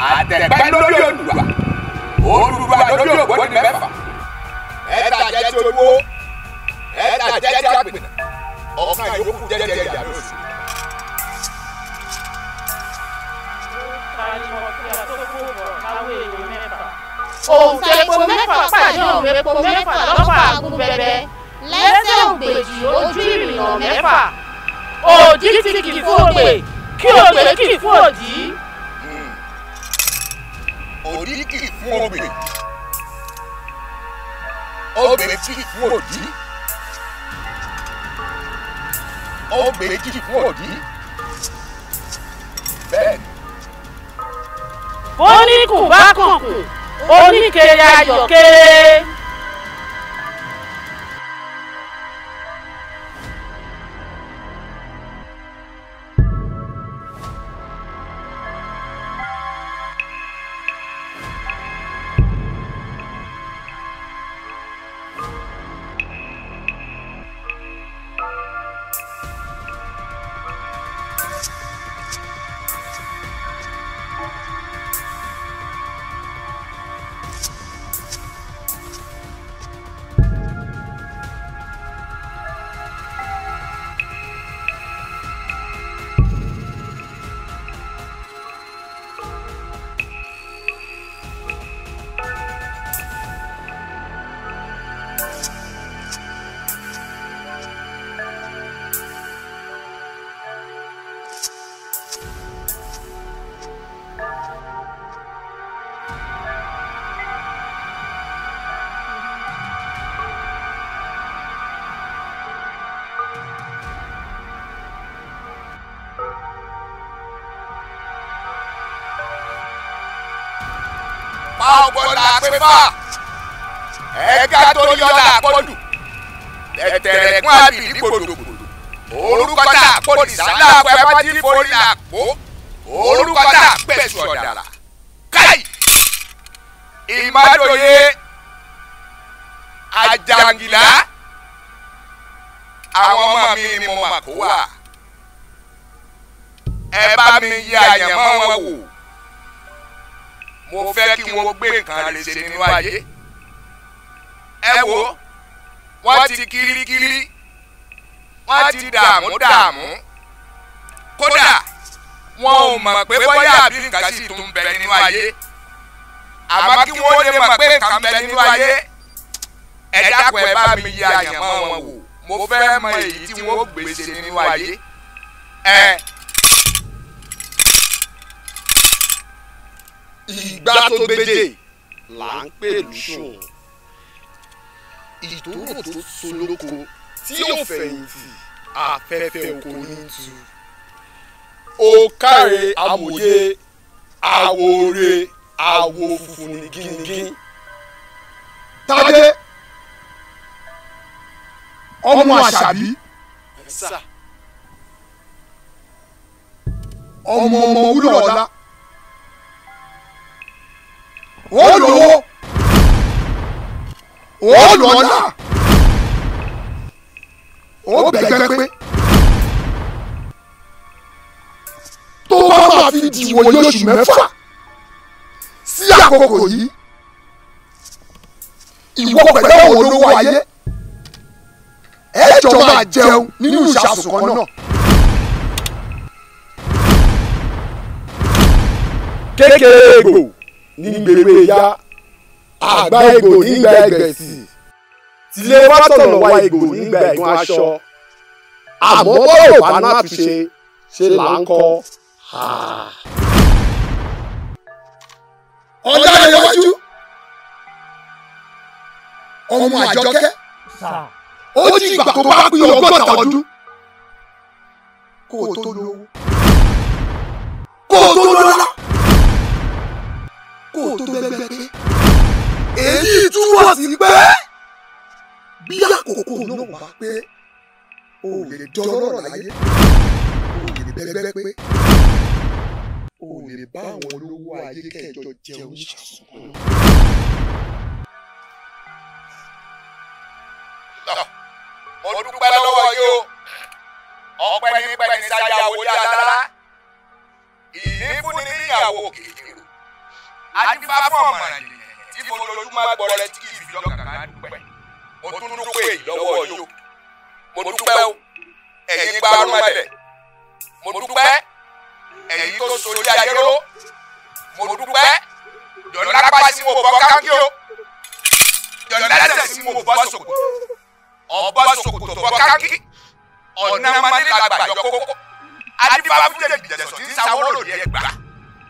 àtẹ̀pẹ́ lóbi olùwà olùwà lóbi ògbóni mẹ́fà ẹ̀ẹ́dà jẹ́ ti olówó ẹ̀ẹ́dà jẹ́ ti àpènà ọ̀kan yòókù jẹ́ ti ẹ̀yà lóṣù. òǹkà epo mẹ́fà pàdé òun epo mẹ́fà lọ́fà agúnbẹ̀bẹ̀ lẹ́sẹ̀ ògbèjì ojú ìrìnà mẹ́fà. Òdì ti kì fún ògbè kí ògbè kì fún òdì. òdì kì fún ògbè ògbè kì fún òdì. Ògbè kì fún òdì. Bẹ́ẹ̀ ni. bóníkùn bá kànkùn oníkèrè ayọ̀ àpéfà ẹ̀ẹ́gá tó yọ ọ́ làpọ̀dù tẹ̀tẹ̀rẹ̀ kún àbìlí gbòdògbòdò orúkọ tá a pò ní sálà pẹ́pẹ́ tí forí là pò. Orúkọ tá a pèsè ọ̀dàrà káì! Ìmádòye àjàngìlá. Àwọn ọmọ mi ni mà kó wà. Ẹ bá mi yẹ àyànmọ́ wọn wò mo fẹ́ kí wọ́n gbé nǹkan lè ṣe nínú ayé. Ẹ wo wọ́n ti kirikiri wọ́n ti dààmú dààmú kódà wọn ò mọ̀ pé bóyá àbí nǹkan sì tún bẹ nínú ayé. Àmọ́ kí wọ́n lè mọ̀ pé nǹkan bẹ nínú ayé ẹ dákun ẹ bá mi yẹ àyànmọ́ wọn wò. Mo fẹ́ mọ èyí tí wọ́n gbèsè nínú ayé. Ẹ. ìgbà tó gbédè là ń pè lùsùn. Ìdúró tó solóko tí yóò fẹ̀yìntì afẹ́fẹ́ oko ní tu. ó káre amòye àwòrè àwò funfun ní gíngín. tádé! Ọmọ àṣàbí! Ọmọ ọmọ wúlò ọ̀la ó. Lówó ó lọ́lá ó bẹ̀gbẹ́ pé. Tó bá máa fi di ìwòye oṣù mẹ́fà sí àkókò yìí ìwọ pẹ̀lú àwọn olówó ayé ẹ jọ máa jẹun nínú ìṣàsùn náà. kékeré egbò ní gbèrè ya àgbá egbò nígbà ẹgbẹ̀sì. Tilé wá tọ̀nà wá egbò nígbà ẹ̀gún aṣọ. Àmọ́ bá náà fi ṣe là ń kọ́. ọ̀dà ìwájú ọmọ àjọkẹ́. Ó jí ìgbà tó bá pín ọgọ́ta ọdún. Kó o tó lówó. Kó o tó lọ́lá kó o tó gbẹgbẹ pé èyí túmọ̀ sí pé bí àkókò náà bá pé o lè dọ́lọ́rọ̀ láyé. O lè bẹ́gbẹ́ pé. O lè bá àwọn olówó ayé kẹjọ jẹun ṣàṣùkọ́. mo dúpẹ́ lọ́wọ́ yìí o. Ọpẹ́ ní sáyà wọlé alára ìnífúnni níyàwó kìkìrì adífá fún ọ̀mọ̀ràn tí mo lójúmọ́ gbọ́rọ̀ tí kì í fi lọ́kàn ká dúpẹ́. Mo tún dúpẹ́ èyí lọ́wọ́ o. Mo dúpẹ́ o. Ẹ̀yin gbárùn ẹ̀bẹ̀ mo dúpẹ́. Ẹ̀yin tó sori ayéró mo dúpẹ́. Yọ̀ọ́ lápá sí mo bọ́ káńkì o. Yọ̀ọ́ lẹ́sẹ̀ sí mo bọ́ sòkò ọba sokoto bọ kákí ọ̀nà manilágbà yọkókó adífáfúnjẹ ìjẹsọ tí ń sáwọ́ lòdì ẹgbà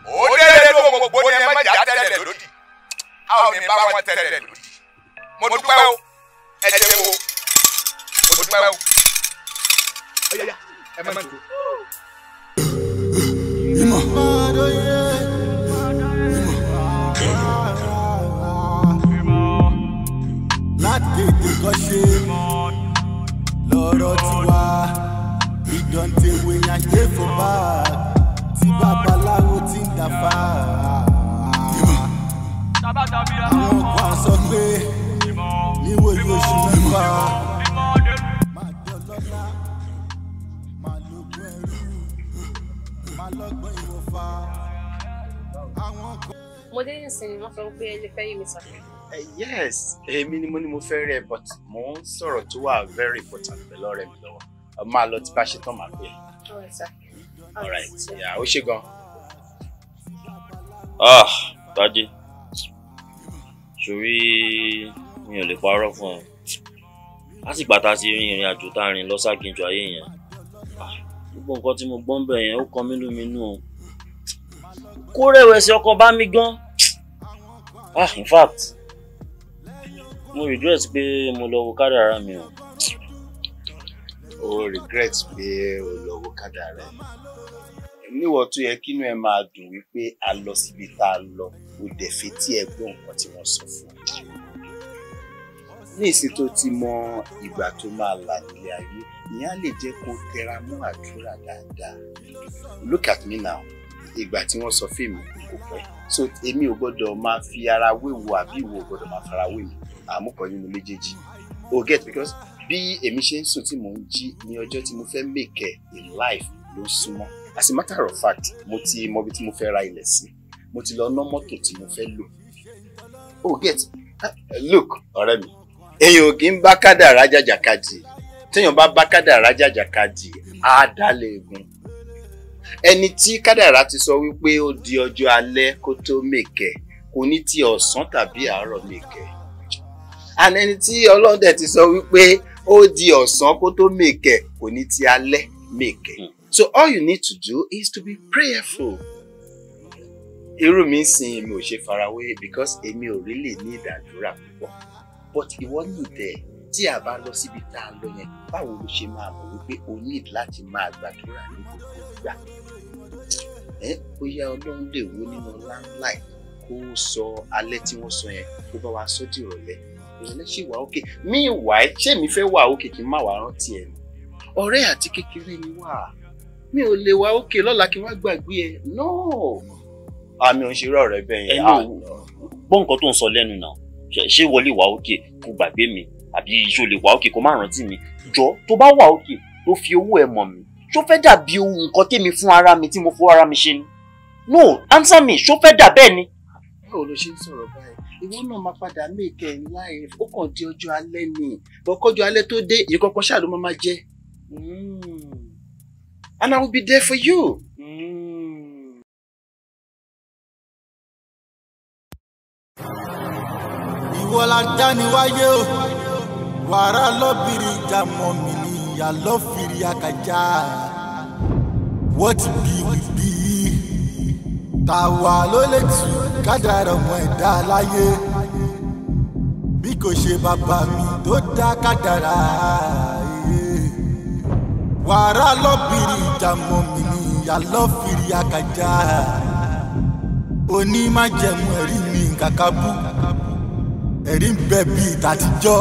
ó délé ló mo gbó ní ẹmọ ìjà tẹ́lẹ̀ lòdì. A ò ní bá wọn tẹ́lẹ̀ lòdì. Mo dúpẹ́ o. Ẹ ṣe wo. Mo dúpẹ́ o. ẹ má láti tètè kọ́ ṣe lọ́rọ̀ tiwa ìdọ̀ǹtẹ̀wé yàn ṣe fún bá. tí dàfà. àwọn kan sọ pé níwòye oṣù mẹ́fà máa dọ́lọ́lá máa lógún ẹrú máa lọ́gbọ́n ìwọ̀fà. àwọn kan. mo dé nísìnyí wọn sọ pé ẹni fẹ́ yí mi sàkẹ́. yes èmi ni mo ní mo fẹ́ rí ẹ but mo ń sọ̀rọ̀ tó wà very important pẹ̀lú ọ̀rẹ́ mi lọ́wọ́ máa lọ tí bá ṣe tán máa pè é. Alright, sir. alright yeah, ó ṣe gan. Ah Tádé. Sórí mi ò lè parọ́ fún ẹ láti gbà tá a ti rin ìrìn àjò tá a rìn lọ ságìnjọ ayé yẹn ah, gbogbo nǹkan tí mo gbọ́ ń bẹ̀ yẹn ó kọ mí lóminú o. Kó rẹ̀wẹ̀sì ọkàn bá mi gan. Ah in fact mo regret pé mo lọ wo kádàrá mi o. o regret pé o lọ wo kádàrá rẹ níwọ̀ tó yẹ kínú ẹ máa dùn wípé a lọ síbi tá a lọ o dẹ̀ fetí ẹ gbọ́ nǹkan tí wọ́n sọ fún ẹ. ní ìsìn tó ti mọ ìgbà tó máa là nílé ayé ìyẹn lè jẹ́ kó tẹra mọ́ àdúrà dáadáa. look at me now. Ìgbà tí wọ́n sọ fíìmù kò pẹ́. So èmi ò gbọ́dọ̀ máa fi ara wéwo àbí ìwọ ò gbọ́dọ̀ máa fara wé mi. Àmúkọ nínú méjèèjì. O get because bí èmi ṣe ń sùn tí mò ń jí ní ọjọ́ tí mo fẹ́ make in life ló súnmọ́ as a matter of fact mo ti mọ ibi tí mo fẹ́ ra ilẹ̀ sí. Mo ti lọ ná mọ́tò tí mo fẹ́ lò. Oh get look ọ̀rẹ́ mi èèyàn ò kì í bá kádàrá jàjàkadì. Téèyàn bá bá kádàrá jàjàkadì á dálé egun. Ẹni tí kádàrá ti sọ wípé ó di ọjọ́ alẹ́ kó tó mèkẹ́ kò ní ti ọ̀sán tàbí àárọ̀ mèkẹ́. And ẹni tí ọlọ́run dẹ̀ ti sọ wípé ó di ọ̀sán kó tó mèkẹ́ kò ní ti alẹ́ mèkẹ́ so all you need to do is to be prayerful. Irú mi sin mi ò ṣe farawé because èmi ò rí lè ní ìdádúrà púpọ̀. But ìwọ ní ìdẹ tí a bá lọ síbi tá a lọ yẹn báwo ló ṣe máa mọ̀ wípé o need láti máa gbàdúrà ní gbogbo ìgbà? Ẹ bóyá ọlọ́run lè wo nínú láńláì kó sọ alẹ́ tí wọ́n sọ yẹn kó bá wa sọ dìrọ̀lẹ́ ìrọ̀lẹ́. Ṣì wà ókè meanwhile ṣé mi fẹ́ wà ókè kí n má wàá rántí ẹ̀ ọ̀rẹ́ àti kékeré ni wà mi ò lè wà ókè lọ́la kí n wá gbàgbé ẹ. No. Àmì òṣèré ọ̀rẹ́ bẹ́ẹ̀ yẹn. Ló gbọ́ nǹkan tó ń sọ lẹ́nu náà. Ṣé- wọlé wà òkè kó gbàgbé mi? Àbí iṣó lè wà òkè kó má rántí mi? Jọ tó bá wà òkè tó fi owó ẹ mọ̀ mi ṣó fẹ́ dàbí ohun nǹkan tèmi fún ara mi tí mo fún ara mi ṣe ni? No answer me ṣó fẹ́ dà bẹ́ẹ̀ ni. báwo ló ṣe ń sọ̀rọ̀ báyìí? Ìwọ náà máa padà make ẹ̀ láì ó kàn di ọjọ́ alẹ́ ni. Bọ́kọ́jọ́ alẹ́ tó dé ìyẹn kọ́kọ́ ṣáà ló máa máa jẹ́ and I will be there for you. àkàjá what be will be tàwa ló lè tù kádàrá ọmọ ẹ̀dá láyé bí kò ṣe bàbá mi tó dá kádàrá. Wàrà lọ́bìrì ìjà mọ́ mi ní ìyá lọ́fìrí àkàjá onímájẹ̀mú ẹ̀rí mi kàkà bú. Ẹ̀rí ń bẹ bíi tàtijọ́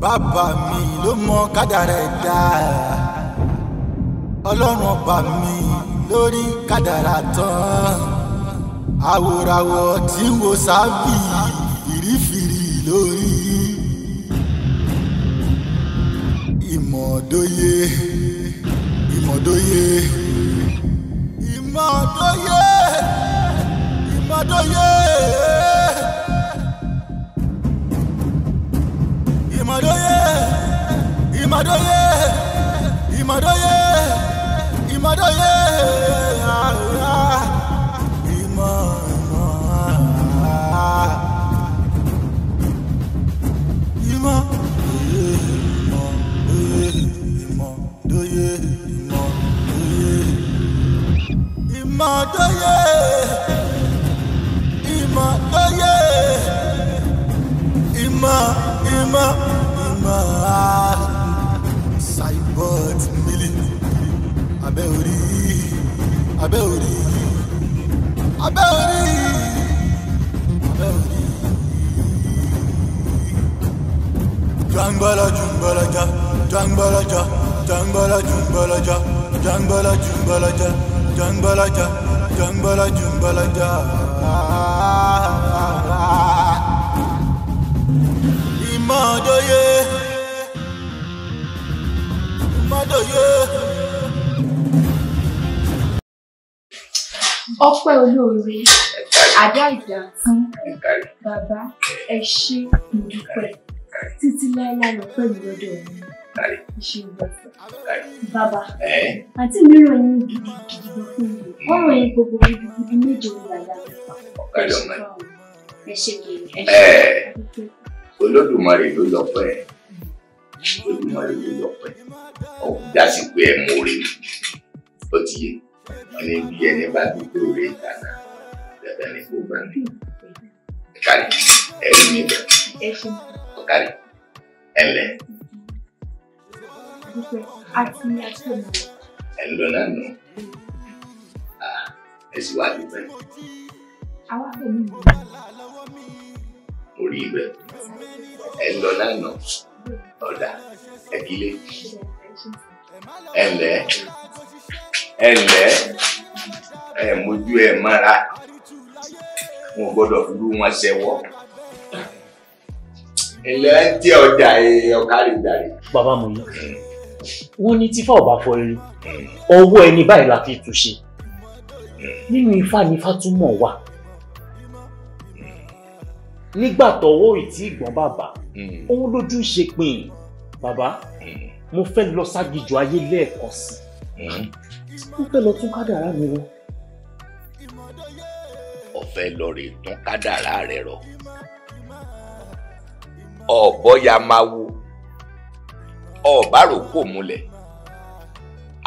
bàbá mi ló mọ kádàrá ẹ̀dá. Ọlọ́run ọba mi lórí kádàrá tán. Àwòràwọ̀ tí ń sábì fìrífìrí lórí ìmọ̀dóye ìmọ̀dóye ìmọ̀dóye ìmọ̀dóye. ìmọ̀dóye ìmọ̀dóye ìmọ̀dóye ìmọ̀dóye ìmọ̀ ìmọ̀. ìmọ̀dóye ìmọ̀dóye ìmọ̀dóye ìmọ̀dóye ìmọ̀ ìmọ̀ ìmọ̀ cyborg mili abẹ́ orí abẹ́ orí abẹ́ orí abẹ́ orí. jangbala jumbalaja jangbalaja jangbala jumbalaja jangbala jumbalaja jangbalaja jangbala jumbalaja. ìmọ̀dóye ìmọ̀dóye. ọpẹ́ olóore àdá ìdá fún bàbá ẹ ṣé mo dúpẹ́ títí láéláé lọ́pẹ́ mi lọ́dọ̀ mi ẹ gbọ́dọ̀ bàbá àǹtí mi ràn yín gidigidi gan fún mi wọ́n ràn yín gbogbo gidigidi méje ní yàrá mẹ́fà ẹ ṣé fún àwọn ẹ ṣé kiri ẹ dúpẹ́. olódùmarè ló lọ́pẹ́ olódùmarè ló lọ́pẹ́ ọ̀hún jásí pé ẹ mú orí ó ti yé. Ní bí ẹni bá tó rè dáná dandan ni kó bá mi. Kárí. Ẹrí mi bẹ. Ẹ ṣé. Kárí. Ẹlẹ dúpẹ́ àti àti ọmọ ẹ ń lọ nù ẹ sì wá dúpẹ́. Àwa pẹ̀lú ìlú orí ibẹ̀. Ẹ ń lọ nù ọ̀dà ẹ̀kílé ẹ̀lẹ́ ẹ̀lẹ́ ẹ̀ mójú ẹ̀ mára. Wọn gbọ́dọ̀ fúru wọn ṣẹwọ́. Ilẹ̀ ń tí ọjà ọ̀kárí jàre. bàbá mo yí wọ́n ní tífà ò bá fọ eré ọwọ́ ẹni báyìí la fi túṣe nínú ifá ni ifá túmọ̀ wà. Nígbà tọ́wọ́ ìtí ìgbọ́n bàbá òun lójú ṣe pin. Bàbá mo fẹ́ lọ ságijù ayé lẹ́ẹ̀kan sí mo fẹ́ lọ tún kádàrá mi rọ. ọ̀fẹ́ lọ rè tún kádàrá rẹ rọ. Ọ̀bọ̀ya máa wo ọ̀bárò kò múlẹ̀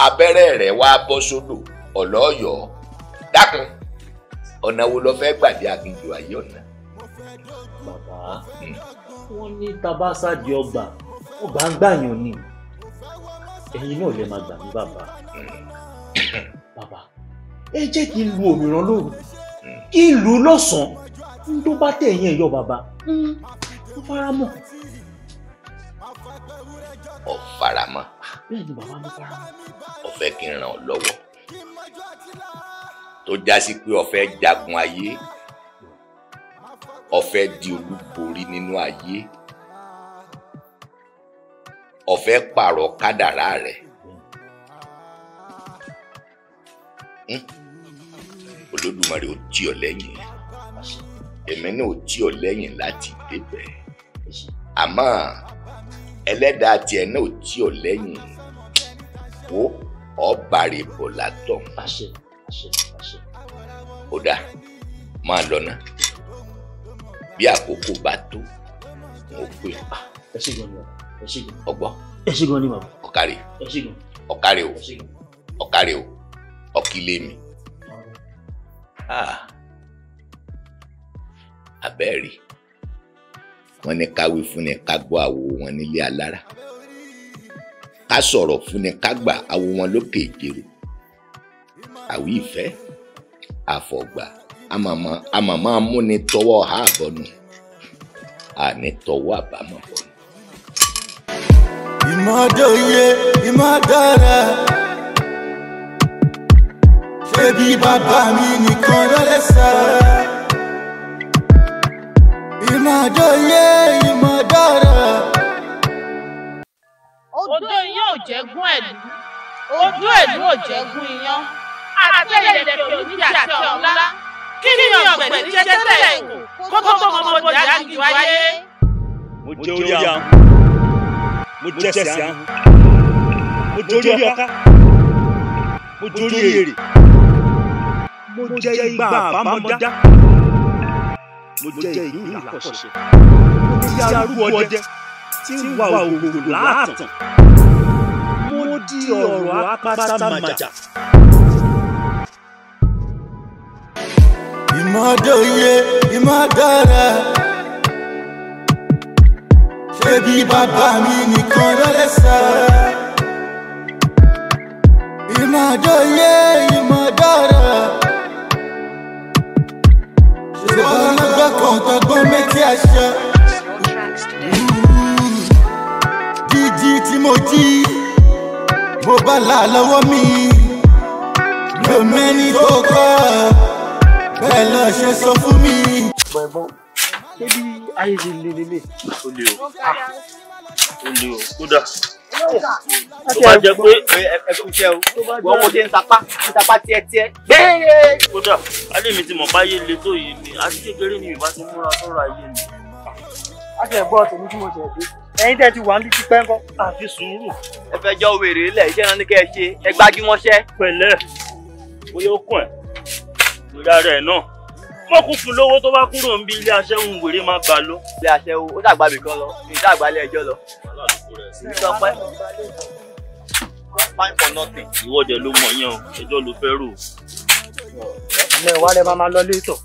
abẹ́rẹ́ rẹ̀ wá bọ́ sódò ọ̀lọ́ọ̀yọ́ dákun ọ̀nà wo lọ fẹ́ gbàdé aginjù ayé ọ̀nà. bàbá wọ́n ní tabasa di ọgbà ọgbà ń gbàyàn ni. Ẹ̀yin náà lè máa gbà mí bàbá. Bàbá ẹ jẹ́ kí n lu òmìrán lóru. Kí n lù ú lọ́sàn-án. N tó bá tẹ̀ yín ẹ̀yọ́ bàbá. Ó fara mọ́. Ọ̀faramọ́ bẹ́ẹ̀ ni bàbá mi fara mọ́. ọ̀fẹ́ kí n ràn ọ́ lọ́wọ́. Tó já sí pé ọ̀fẹ́ jagun ayé. Ọ̀fẹ́ di olúborí nínú ayé. Ọ̀fẹ́ pààrọ̀ kádàrá rẹ̀. Olódùmarè ó tì ọ́ lẹ́yìn. Èmi náà ó tì ọ́ lẹ́yìn láti débẹ̀. Àmọ́ ẹlẹ́dàá tiẹ̀ náà ó tì ọ́ lẹ́yìn. Wo ọ̀bàrè bọ̀ látọ̀. Ó dáa máa lọ náà. Bí àkókò bá tó mo pè ẹ ṣe gan ni ẹ ṣe gan. ọgbọ́n. Ẹ ṣe gan ni bàbá ọ̀kárẹ̀ ẹ ṣe gan. ọ̀kárẹ̀ o. Ọ̀kárẹ̀ o. Ọ̀kílé mi. Ah. Wọ́n ní káwé fún ni ká gbọ́ àwo wọn nílé alára. Ká sọ̀rọ̀ fún ni ká gbà àwo wọn lókè ìjẹrò àwí ìfẹ́ àfọ̀gbà àmàmà amúni tọwọ́ ha àbọ̀nù àní tọwọ́ àbámọ̀ bọ̀nù. ìmọ̀dóye ìmọ̀dára. Ṣé bí bàbá mi nìkan ló ìmọ̀dóye ìmọ̀dára. Odó iyán ò jẹ́gún ẹ̀lú. Ojú ẹ̀lú ò jẹ́gún iyán. Àtẹ̀lẹ̀dẹ̀ oníjà tí ọ̀la. Kí ni ọ̀gbẹ̀ ní jẹ́ tẹ́lẹ̀? Kó tó mọ ọmọdé àgbìjú ayé. mo jẹ orí ahun mo jẹ ẹsẹ̀ ahun mo jẹ orí ọká mo jẹ orí èrè mo jẹ igba àbámọ̀dá mo jẹ ìlú ìlàkọ̀ṣẹ̀ mo jẹ arúgbó ọdẹ tí ń wa ògògò láàtàn mo di ọ̀rọ̀ apátámàjà. ìmọ̀dóye ìmọ̀dára. ṣé bí bàbá mi nìkan ló lè ìmọ̀dóye kan tọgbọ́n méjì àṣẹ. jíjí tí mo jí mo bá là lọ́wọ́ mi. mi ò mẹ́ni tó kọ́ bẹ́ẹ̀ lọ ṣe sọ fún mi. ṣé bí ayé ti le lélẹ̀. ó lé o ó lé o kódà tó bá jẹ pé ẹ kú iṣẹ́ o wọ́n mo ṣe ń sapá ń sapá tiẹ́tiẹ́ gbẹ́ẹ́. kódà alẹ́ mi ti mọ̀ báyé le tó yìí ni àti kékeré ni ìbá ti múra sọ̀rọ̀ ayé mi. a ti ẹ̀ gbọ́ tèmi tí mo ṣẹ̀ dé ẹ̀yin tẹ́ ti wà níbi tipẹ́ ńkọ́. àfi sùúrù. ẹ fẹ́ jọ wèrè lẹ̀ iṣẹ́ náà ní kẹ́ ẹ ṣe ẹ gbájú mọ́ṣẹ́. pẹ̀lẹ́ bóyá ó kàn ẹ́ lórí ara ẹ̀ náà wọ́n kún fún lówó tó bá kúrò ń bí ilé aṣẹ́hùn wèrè má gbà lọ. ilé aṣẹ́wó ó dàgbà bìkan lọ ìdàgbà ilé ẹjọ́ lọ. Ìtọ́pẹ́ fine for nothing. ìwọ́de ló mọ̀ yẹn o ẹjọ́ ló fẹ́ rò. ọmọ ẹ̀ wálé máa lọ létọ̀.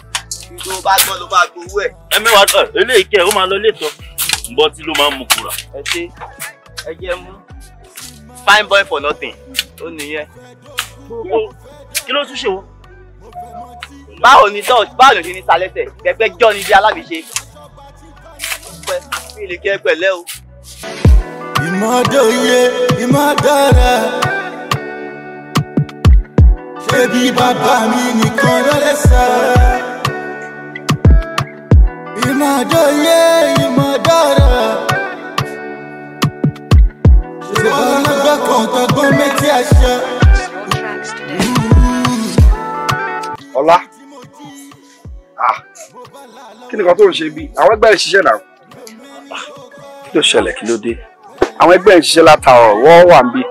tó bá gbọ́ ló máa gbowó ẹ̀. ẹ mẹ́wàá tọ̀ eléyìí kẹ́ ẹ̀ ó máa lọ létọ́ ǹbọ́ tí ló máa ń mú kura. ẹ ṣe ẹ jẹ́ mú fine boy for nothing ó nìyẹn. kí ló tún ṣe wọ́n. báwo ni tọ́ báwo ló ṣe ní salẹ́sẹ̀ gẹ́gẹ́ jọ́ ni bí alábìṣe. pẹ́ kí ni kí ẹ pẹ̀lẹ́ o ìmọ̀dóye ìmọ̀dọ́ra ṣebí bàbá mi nìkan ló lè sọ. ìmọ̀dóye ìmọ̀dọ́ra ṣùgbọ́n ọlọ́gbọ́n kan tọgbọ́n méjì aṣọ. ọlá ah, kí ni kan tó ń ṣe bí àwọn ẹgbẹ́ rẹ̀ ṣiṣẹ́ náà ah, kí ló ṣẹlẹ̀ kí ló dé àwọn ẹgbẹ́ ń ṣiṣẹ́ látàárọ̀ wọ́n wà níbí.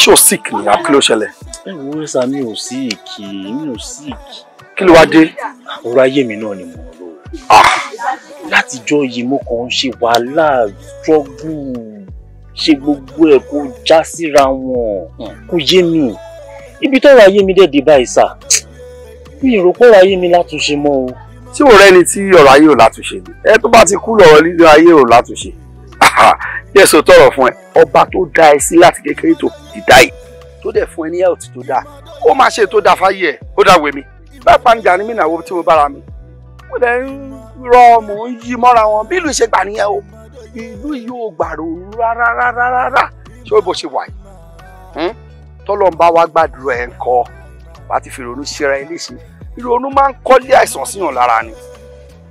Ṣé o sick ni? Àbí kí ló ṣẹlẹ̀? Ẹ wo sá mi ò ìkì mi ò ìkì. kí ló wá dé. ọ̀rọ̀ ayé mi náà ni mo rò látijọ́ yìí mo kàn ń ṣe wàhálà struggle. Ṣe gbogbo ẹ̀ kó já síra wọn. Kó yé mi. Ibi tọ́rọ̀ ayé mi dẹ̀ dé báyìí sà mi ò rò pé ọ̀rọ̀ ayé mi látúnṣe mọ́ o. tí ò rẹ́ni tí ọ̀rọ̀ ayé ò látúnṣe? Ẹ tó bá ti kú lọ́rọ̀ nínú ayé ò látúnṣe yẹ sọ tọrọ fún ẹ ọba tó dá ẹ sí láti kékeré tó ti dá yìí tó dẹ̀ fún ẹ ní health tó dáa ó máa ṣe tó dáa fáyé ẹ ó dá wèmí bẹ́ẹ̀ pàǹjà ni mí nàwó tí mo bára mi. Mo dẹ̀ ń rọ mò ń yí mọ́ra wọn. Bí ìlú ṣe gbà nìyẹn o. Ìlú yìí ò gbàrò rárá rárá rárá. Ṣé ó bó ṣe wà yìí? Tọ́lọ́ ń bá wá gbàdúrà ẹ̀ ń kọ́ wà á ti fi ìrònú ṣera ẹ léṣe. Ìrònú máa ń kọ́lé àìsàn síyàn lára ni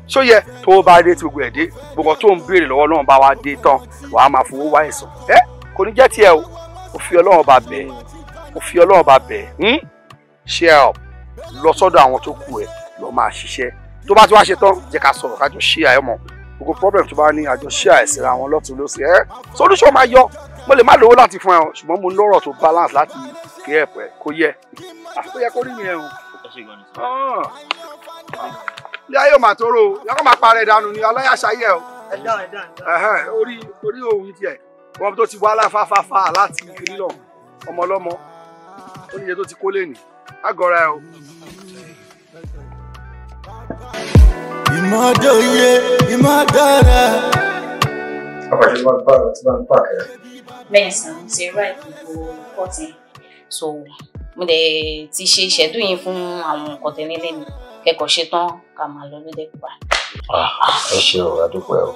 ṣó yẹ tó o bá dé tí gbogbo ẹ̀ dé gbogbo tó ń béèrè lọ́wọ́ náà bá wá dé tán wàá máa fowó wá ẹ̀sán. Ẹ kò ní jẹ́ tiẹ̀ o. Ó fi ọlọ́run bá bẹ̀ ẹ́. Fi ọlọ́run bá bẹ̀ ẹ́. Ṣe ẹ ọ lọ sọ́dọ̀ àwọn tó kù ẹ̀ lọ máa ṣiṣẹ́. Tó bá ti wá ṣe tán jẹ́ ká sọ̀rọ̀ kájọ ṣe àyọ̀mọ̀ gbogbo problem tó bá ní àjọ ṣe àìsíra àwọn lọ́tún lọ́sẹ̀ ẹ́ solution máa yọ. Mo lè má lówó láti fún ẹ o ṣùgbọ́n mo lọ́rọ̀ tó balance láti fi ẹ̀ pẹ́ kó yẹ. Àti tó yẹ kó rí nìyẹn o ilé ayé ò máa tóró o. Yọkọ máa parẹ́ dànù ni aláyàṣayẹ o. Ẹhẹn orí orí òun tiẹ̀. Wọn tó ti wá láfáfáfá láti lọ ọmọ ọlọ́mọ. Ó níye tó ti kó lé ní àgọ́ra ẹ o. ìmọ̀dóye ìmọ̀dára. àpàṣẹ máa ń bá ọ tí máa ń pàkẹ́. bẹ́ẹ̀ sàn write gbogbo kọ́ọ̀tì so mo dẹ̀ ti ṣe ìṣẹ́dú yìí fún àwọn nǹkan tẹ́lẹ̀ lẹ́nu kẹ́kọ̀ọ́ ṣe tán ká máa lọ lóde pa. ẹ ṣe o adúpẹ́ o.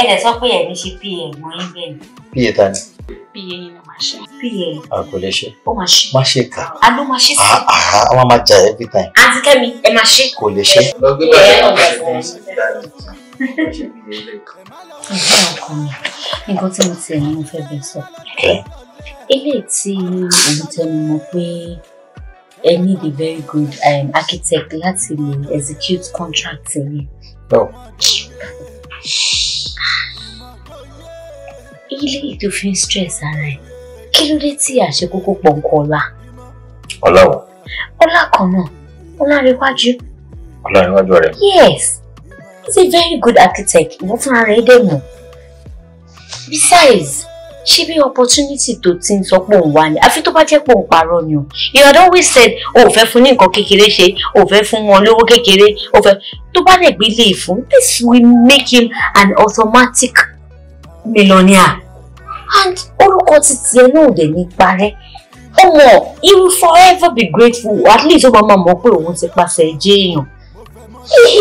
ẹ dẹ̀ sọ pé ẹ̀mí ṣe pa ẹ̀gbọ́n yín bẹ́ẹ̀ ni bí ètà ni pa yín náà máa ṣe pa a kò lè ṣe. ó máa ṣe má ṣe kà á ló máa ṣe sí. á a máa máa jà every time àǹtí kẹ́mi ẹ máa ṣe. kò lè ṣe. lọ gbé nǹkan tí mo ti ẹ̀ ní mo fẹ́ bẹ̀ sọ. eléyìí tí òun tẹnu mọ́ pé ẹ need a very good um, architect láti lè execute contract yẹn. No. ilé tó fi ń stress ara ẹ̀ kí ló dé tí àṣekókó pọ̀ nǹkan ọ̀la. ọlọ́wọ́ ọlá kan náà ọlárẹ̀wájú. ọlọ́runwájú rẹ̀. yes he's a very good architect ìwọ fúnra rẹ̀ dẹ̀ mọ̀. besides ṣé bí opportunity tó ti ń sọ pé òun wà ní àfi tó bá jẹ́ pé òun parọ́ ni o. You had always said o ò fẹ́ fún ní nǹkan kékeré ṣe o ò fẹ́ fún wọn lówó kékeré o fẹ́. Tó bá lè gbé lè fún this will make him an automatic millionaire. And orúkọ ti tiẹ̀ náà ò dẹ̀ ní parẹ́. Ọmọ he will forever be grateful. At least ó máa máa mọ̀ pé òun ti pàṣẹ ẹ̀jẹ̀ èèyàn.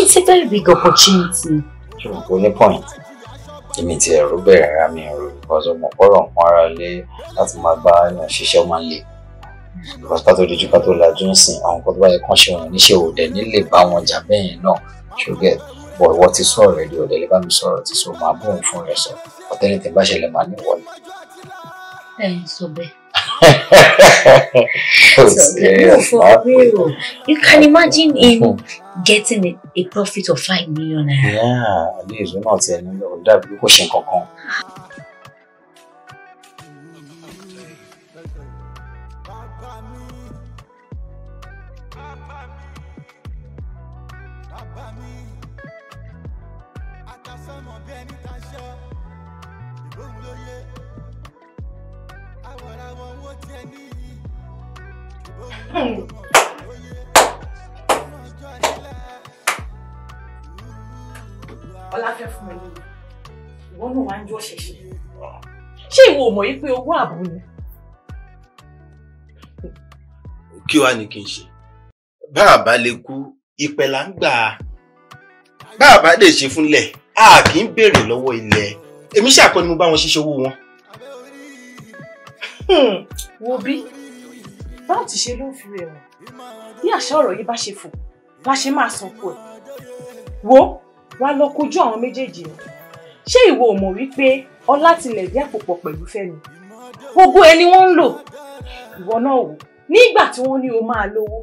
It's a very big opportunity. ṣùgbọ́n kò ní point èmi ti ẹ̀rù bẹ̀rẹ̀ ara mi ẹ̀rù because ọmọ ọ̀pọ̀rọ̀ nǹkan ara lé láti máa bá èèyàn ṣiṣẹ́ máa le because ká tó dojú ká tó lajú ń sìn àwọn nǹkan tó bá yẹ kán ṣe wọn níṣẹ́ òde nílé bá wọn jà bẹ́ẹ̀ náà ṣùgbọ́n bọ̀ ìwọ ti sọ ọ̀rẹ́ di òde lè bá mi sọ̀rọ̀ ti sọ máa bóun fún rẹ̀ sọ ọ̀tẹ́ni tí bá ṣẹlẹ̀ máa ní ìwọlé. ẹ ẹ sọ bẹ́ẹ̀. So, serious, for not real. You can imagine him getting a, a profit of five million naira. Yeah, at least ó náà ti ẹni lọ dàbí kan. ọláfẹ́ fún mi ní ìwọ náà wá ń jó ṣẹ̀ṣẹ̀ ṣé ìwọ ò mọ̀ yí pé owó ààbò ni. kí wàá ní kí n ṣe bá a bá lè kú ìpẹ́ là ń gbà á bá a bá lè ṣe fúnlẹ̀ a kì í béèrè lọ́wọ́ ilẹ̀ èmi ṣàkọ́ ni mo bá wọn ṣiṣẹ́ owó wọn. Wo bí báwo ti ṣe ló ń fi rẹ̀ wọ̀n bí àṣà ọ̀rọ̀ yìí bá ṣe fò bá ṣe máa san kú ẹ̀. Wo wàá lọ kojú àwọn méjèèjì ni ṣé ìwọ ò mọ̀ wípé ọlátìlẹ̀ jẹ́ àpòpọ̀ pẹ̀lú fẹ́mi? Gbogbo ẹni wọ́n ń lò. Ìwọ náà wò nígbà tí wọ́n ní o máa lówó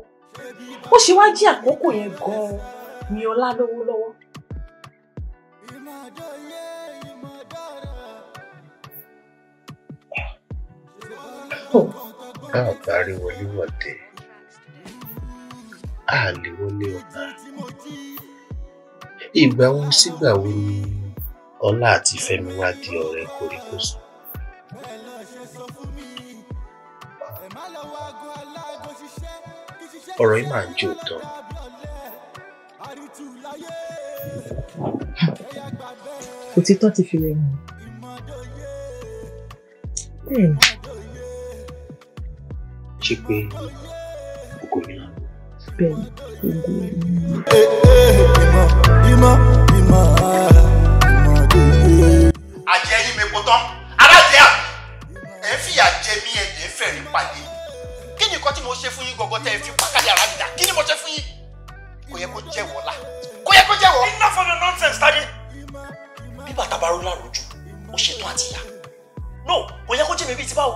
ó ṣe wá jí àkókò yẹn gan-an ni ọlá lówó lọ́wọ́. Bá a bá rí wọlé wọ̀de a lè wọlé ọba. Ìgbà wo sígbà wo ni ọlá àti fẹ́mi wá di ọ̀rẹ́ kòríkòsùn ọ̀rọ̀ yìí máa ń jó tán. Òtítọ́ ti fi rẹ̀ hàn. bẹ́ẹ̀ ni ṣé pé ògo mi náà bẹ́ẹ̀ ni gbogbo ẹ̀yìn. àjẹ́ yín mi kò tán. Alájẹ́ à ẹ̀ ń fìyà jẹ mí ẹ̀ lè fẹ́ rí pàdé. Kí ni nǹkan tí mo ṣe fún yín gọ́gọ́ tẹ́ ẹ fi pàkàlẹ̀ ara mi dà? Kí ni mo ṣe fún yín? Kò yẹ kó jẹ́wọ́ la kò yẹ kó jẹ́wọ́. enough of your nonsense tade. bí bàtà bá ró lárojú ó ṣetán àti ìyá no kò yẹ kó jẹ́ mi bíi ti báwo.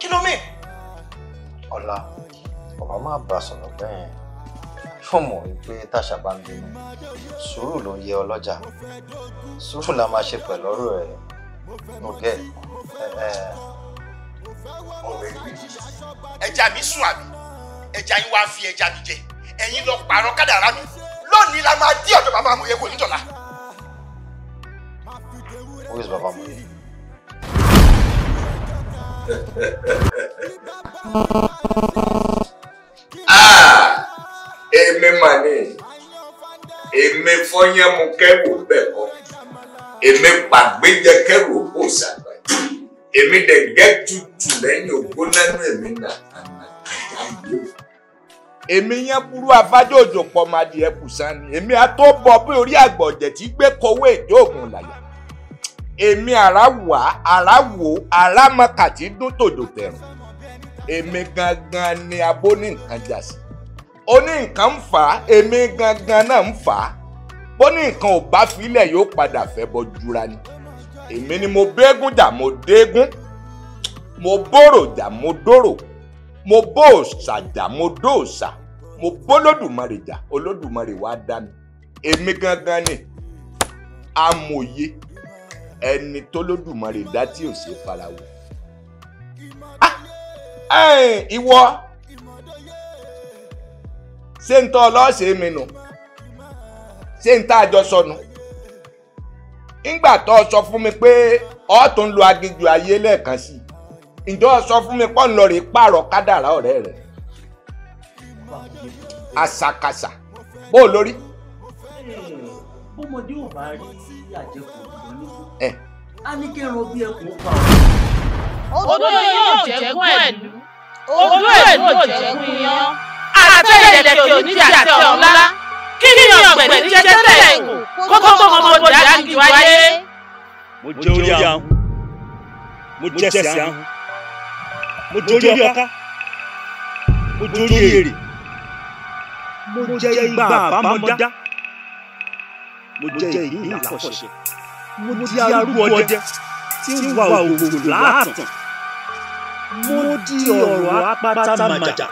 Kí ló mìn. Ọ̀la. Ọ̀rọ̀ máa bá sọ̀rọ̀ bẹ́ẹ̀. Yóò mọ̀ wípé táṣà bá ń bínú sùúrù ló ń yẹ ọlọ́jà. Sùúrù la máa ṣe pẹ̀lú ọ̀rọ̀ ẹ̀. Ọ̀gẹ́ ẹ̀ ẹja mi sùn àbí ẹja yín wá fi ẹja mi jẹ. Ẹ̀yin lọ pààrọ̀ kádàrá mi. Lónìí la máa dí ọ̀dọ̀ bàbá àmọ̀yẹ kò ní dọ̀la. who is baba moye. Ah, èmi mà ní. Èmi fọyín mu kẹrù bẹ́ẹ̀ kọ́ èmi pàgbéjẹ kẹrù òkú sàgbà èmi dẹ̀ gẹ́ tutù lẹ́yìn ògbónánú èmi nà. Èmi yẹn burú afájọ òjò pọ̀ máa di ẹkù sani èmi àtọ́ bọ bí orí àgbọ̀jẹ̀ tí gbé kọwé ìjọ ògùn làyà èmi àrà wà àrà wò àrà mọ́kà tí dún tòjò tẹ̀rùn èmi gangan ni abó ní nǹkan jà sí. Ó ní nǹkan ń fà á èmi gangan náà ń fà á. Bó ní nǹkan ò bá filẹ̀ yóò padà fẹ́ bọ́ jura ni. Èmi ni mo bẹ́gùn jà mo dégún. Mo bòrò jà mo dòrò mo bó òòṣà jà mo dó òòṣà. Mo bólódùmarè jà olódùmarè wá dá mi. Èmi gangan ni amòye ẹni tó lódùmarè dá tí ò ṣe farawọ. ẹ̀ẹ́n ìwọ. Ṣé ń tọ́ ọlọ́ọ̀ṣẹ́ mi nù? Ṣé ń tá a jọ sọnù? Ńgbà tó sọ fún mi pé ọ tó ń lo aginjù ayé lẹ́ẹ̀kan sí ǹjọ́ sọ fún mi pọ́ ń lọ rè pààrọ̀ kádàrá ọ̀rẹ́ rẹ̀? Àṣàkàṣà. Bó o lórí. bọ́mọdé ò bá rí àjẹkù á ní kí ẹran bí ẹkùn pa. Odò yóò jẹ́gún ẹ̀lú odò ẹ̀lú ò jẹ́gún iyán. Àtẹ ìdẹ̀kẹ̀ oníjà àti ọ̀la. kí ni ọ̀gbẹ̀ ní jẹ́ tẹ́lẹ̀? kù kókó ọmọ dàgìjù ayé. mo jẹ orí ahun. Mo jẹ ẹsẹ̀ ahun. Mo jẹ orí ọká. Mo jẹ orí èrè. Mo jẹ igbá àbámọdá. Mo jẹ ìgbín àfọ̀ṣẹ mo di arúgbó ọdẹ tí ń wa ògògò láàtàn mo di ọ̀rọ̀ apáta màjà.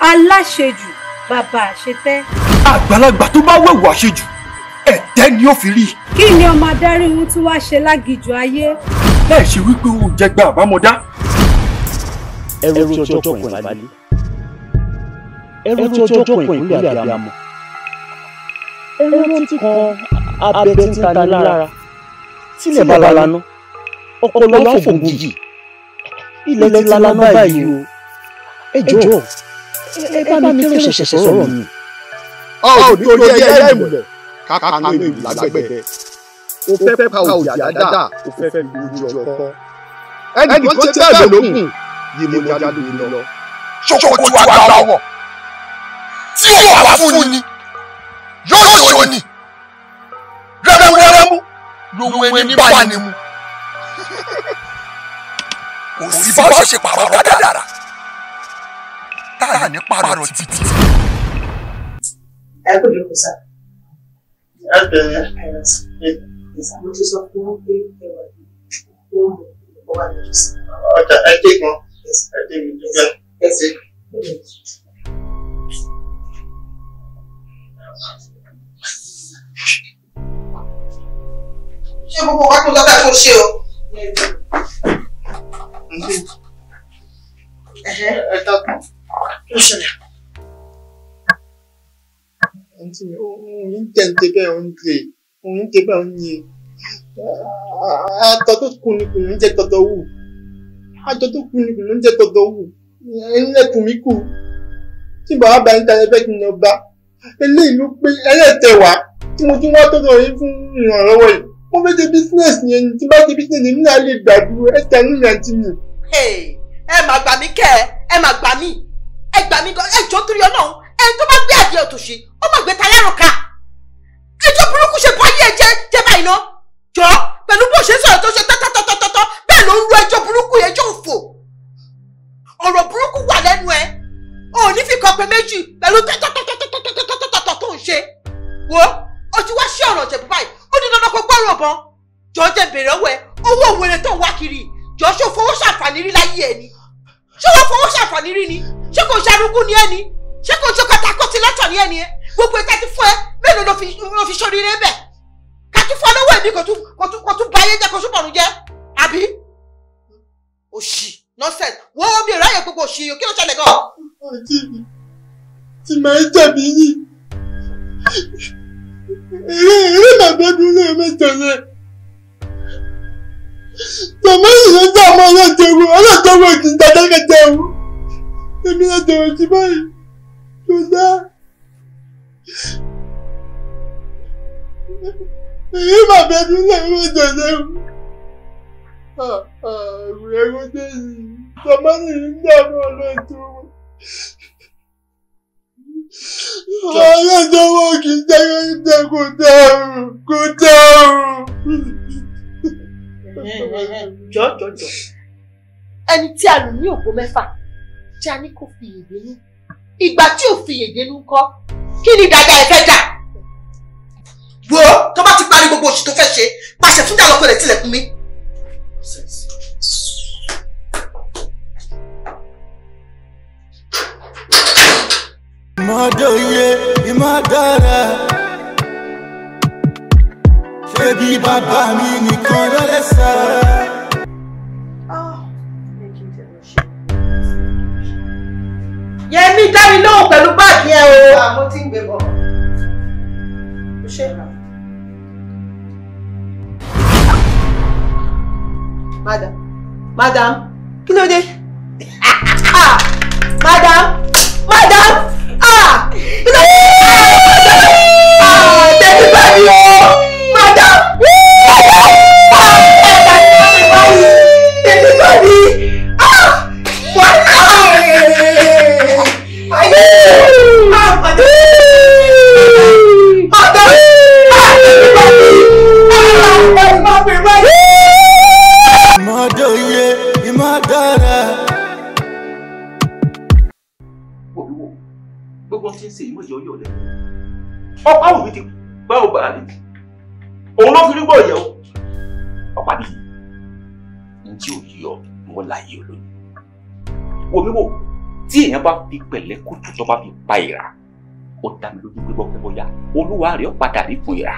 Aláṣejù bàbá àṣetẹ́. àgbàlagbà tó bá wẹ̀wù àṣejù ẹ̀tẹ́ ni ó fi rí. kí ni ọmọ adarí ohun tí wàá ṣe lágìjù ayé. láì ṣe wípé o jẹgba àbámọ̀dá. ẹrú tí ọjọ́ kan ìbálẹ̀ ẹrú tí ọjọ́ kan ìpínlẹ̀ abiyamọ ẹrú tí kan abẹ tí ń ta ní lára tílẹ̀ bá ọpọlọ láfògùn jì ilẹ̀ ti lana báyìí o ẹ jọ̀ọ́ ẹ bá mi kí ló ṣẹ̀ṣẹ̀ sọ̀rọ̀ mi. a ò ní orí ẹyẹ ìmùlẹ̀. káka ní ìlú lágbẹ̀dẹ. O fẹ́ pa òjì àdáda o fẹ́ fi ojú ọkọ ẹnì kan ti bẹ́ẹ̀ lókun yìí mo lórí lọ. ṣòkò tí wàá gbà wọ̀. Tí ó wà fún ni yóò ṣó ni. Rẹ́múrẹ́mú lòun ẹni bá ní mu. Kò sí bá ṣe pàrọ̀ dáadáa táà ní pàrọ̀ títí. ẹ kò dé kó sá. ẹ bẹ̀rẹ̀ mo ti sọ fún wọn pé ẹwà yìí ó ń bọ̀ wá lójú sí. ọjà ẹ dé gan ẹ dé mi dúpẹ́ ẹ ṣe. ṣé gbogbo wa tó lọ́dà tó ṣe o. ẹ dákun. Ló ṣẹlẹ̀. Àǹtí mi, òun tẹ̀ ń tẹ bẹ́ẹ̀ ń tẹ, òun tẹ bẹ́ẹ̀ ń yẹ. Àtọ̀ tó kù ni kò ń jẹ tọ̀tọ̀ wù. Àtọ̀ tó kù ni kò ń jẹ tọ̀tọ̀ wù. Ẹyin lẹ́kùn mi kù. Tí bàbá bá ń ta ẹgbẹ́ kí n lọ bá. Eléyìí ló pé ẹlẹ́tẹ̀ wá. Tí mo tún wá tọ̀tọ̀ yín fún ìrànlọ́wọ́ yìí. Mo fẹ́ ṣe bísínẹ̀sì yẹn ni tí bá ṣe bísínẹ̀sì yẹn náà lè gbàdúrà ẹ̀ tẹ̀lé mi àǹtí mi. ẹ mà gbà mí kẹ́ ẹ mà gbà mí ẹ gbà mí gan ẹ jọ torí Ọlọ́run ẹni tó bá gbé àdìẹ òtòṣì ó mà gbé tayárùn ká. Ẹjọ́ burúkú ṣe bọ́ ayé ẹ jẹ́ jẹ́ báyìí ná jọ pẹ̀lú bó ṣe sọ̀rọ̀ tó ṣe tọ́tọ́tọ́tọ́tọ́ bẹ́ẹ̀ ló ń ru ẹjọ́ burúkú ẹjọ́ òfò. Ọ̀rọ̀ burúkú wà lẹ́nu ẹ. Ò ní fi kan pé méjì pẹ̀lú tọ́tọ́tọ́tọ́tọ́tọ́tọ́ tó ń ṣe. Wo o ti wá sí ọ̀rọ̀ jẹ̀bú báyìí ó ní dandan kó gbọ́rọ̀ bọ́n jọ jẹ́ bèrè ọwọ́ ẹ. Owó òwèrè tó ń wá kiri jọ ṣó fowó ṣàǹfààní rí láyé ẹ ni. Ṣé wọ́n fowó ṣàǹfààní rí ni ṣé kò ṣarúkú ni ẹ ni ṣé kò ṣe kọtakọtì lọ́tọ̀ ní ẹni ẹ gbogbo ẹ̀ka ti fún ẹ mélòó ló fi ṣoríire bẹ̀ ká tún fún ọ lọ́wọ́ ẹ̀mí kò tún ayé jẹ́ kò tún bọ̀rùn jẹ́ àbí. òṣì nọ́sẹ̀t wọ́n mi ráyè gbogbo òṣì yìí kí ló ṣẹlẹ̀ gan. Àǹtí mi, tí màá jẹ̀bi yìí. Eré eré mi ló mẹ́tọ̀ yẹn. Tọ̀mọ́ ìyẹn jẹ́ ọmọ ọlọ́jẹ̀wò ọlọ́jẹ̀wò kì í dáadáa o. Èmi lọ́jẹ̀wò ti báyìí. Yọ̀dá. Èyí bàbá mú jẹ̀jẹ̀ o. Àrùn ẹ̀rọ dé yìí. Tọ́mọ́ ní ìdí àwọn ọlọ́jọ́ wọn. Ọlọ́jọ́ wọn kì í jẹ́ kò dáhùn kò dáhùn. jọjọjọ ẹni tí a lù ní òpó mẹ́fà tí a ní kó fi èdè nú ìgbà tí ò fi èdè kọ́ kí ni dada ẹ fẹ́ dà wo tó bá ti parí gbogbo oṣù tó fẹ́ ṣe pàṣẹ fún dàlọ́kọ̀ rẹ̀ tilẹ̀kùn mi. ìmọ̀dóye ìmọ̀dára ṣé bí bàbá mi nìkan ló lè. Yẹmi dá mi lóhùn pẹ̀lú báàgì ẹ o. mo ti ń gbé bọ̀. madam madam kí ló dé ah madam madam ah kí ló dé tí èèyàn bá fi pẹ̀lẹ́ kùtù tó bá fi pa ìrà ó dá mi lójú pé bọ́pẹ́ bọ́yá olúwa rẹ̀ ó padà rí fún ìrà.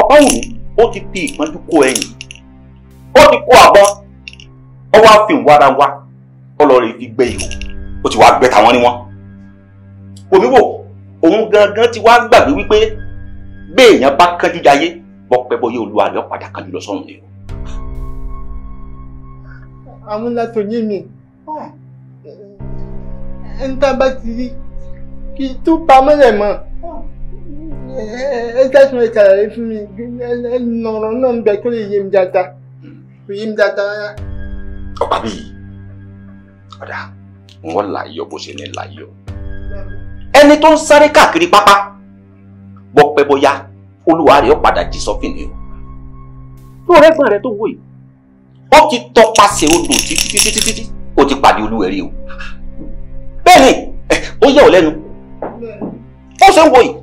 ọ̀pá òun ó ti fi ìpọ́njú kó ẹ̀yìn ó ti kó àbọ̀ ó wá fi ìwara wa lọ rè fi gbẹ ìhò ó ti wá gbẹ tàwọn ní wọn omi wò òun gangan ti wá gbàgbé wípé béèyàn bá kánjú jayé bọ́pẹ́ bóyá olúwa rẹ̀ padà kánjú lọ sọ́run ni o. àwọn látò yé mi ń tá bá ti rí kí n tún pamọ́ rẹ̀ mọ́. Ẹ dákun ẹ ṣàlàyé fún mi. Ọ̀rọ̀ náà ń bẹ kó lè yé mi dáadáa. Kò yé mi dáadáa rárá. ọ̀pá bíi ọ̀dà wọ́n láyọ̀ bó ṣe ní láyọ̀. Ẹni tó ń sáré káàkiri pápá bọ́pẹ́ bóyá olúwa rẹ̀ ó padà jí sọ́fìn ni o. Tó rẹ́gbọ́n rẹ̀ tó wò yìí. Ó ti tọpasẹ̀ odò títí títí títí tí ó ti pàdé olúwẹ̀rí o bẹ́ẹ̀ ni ó yẹ ọ́ lẹ́nu. Ó ṣe ń wò yìí.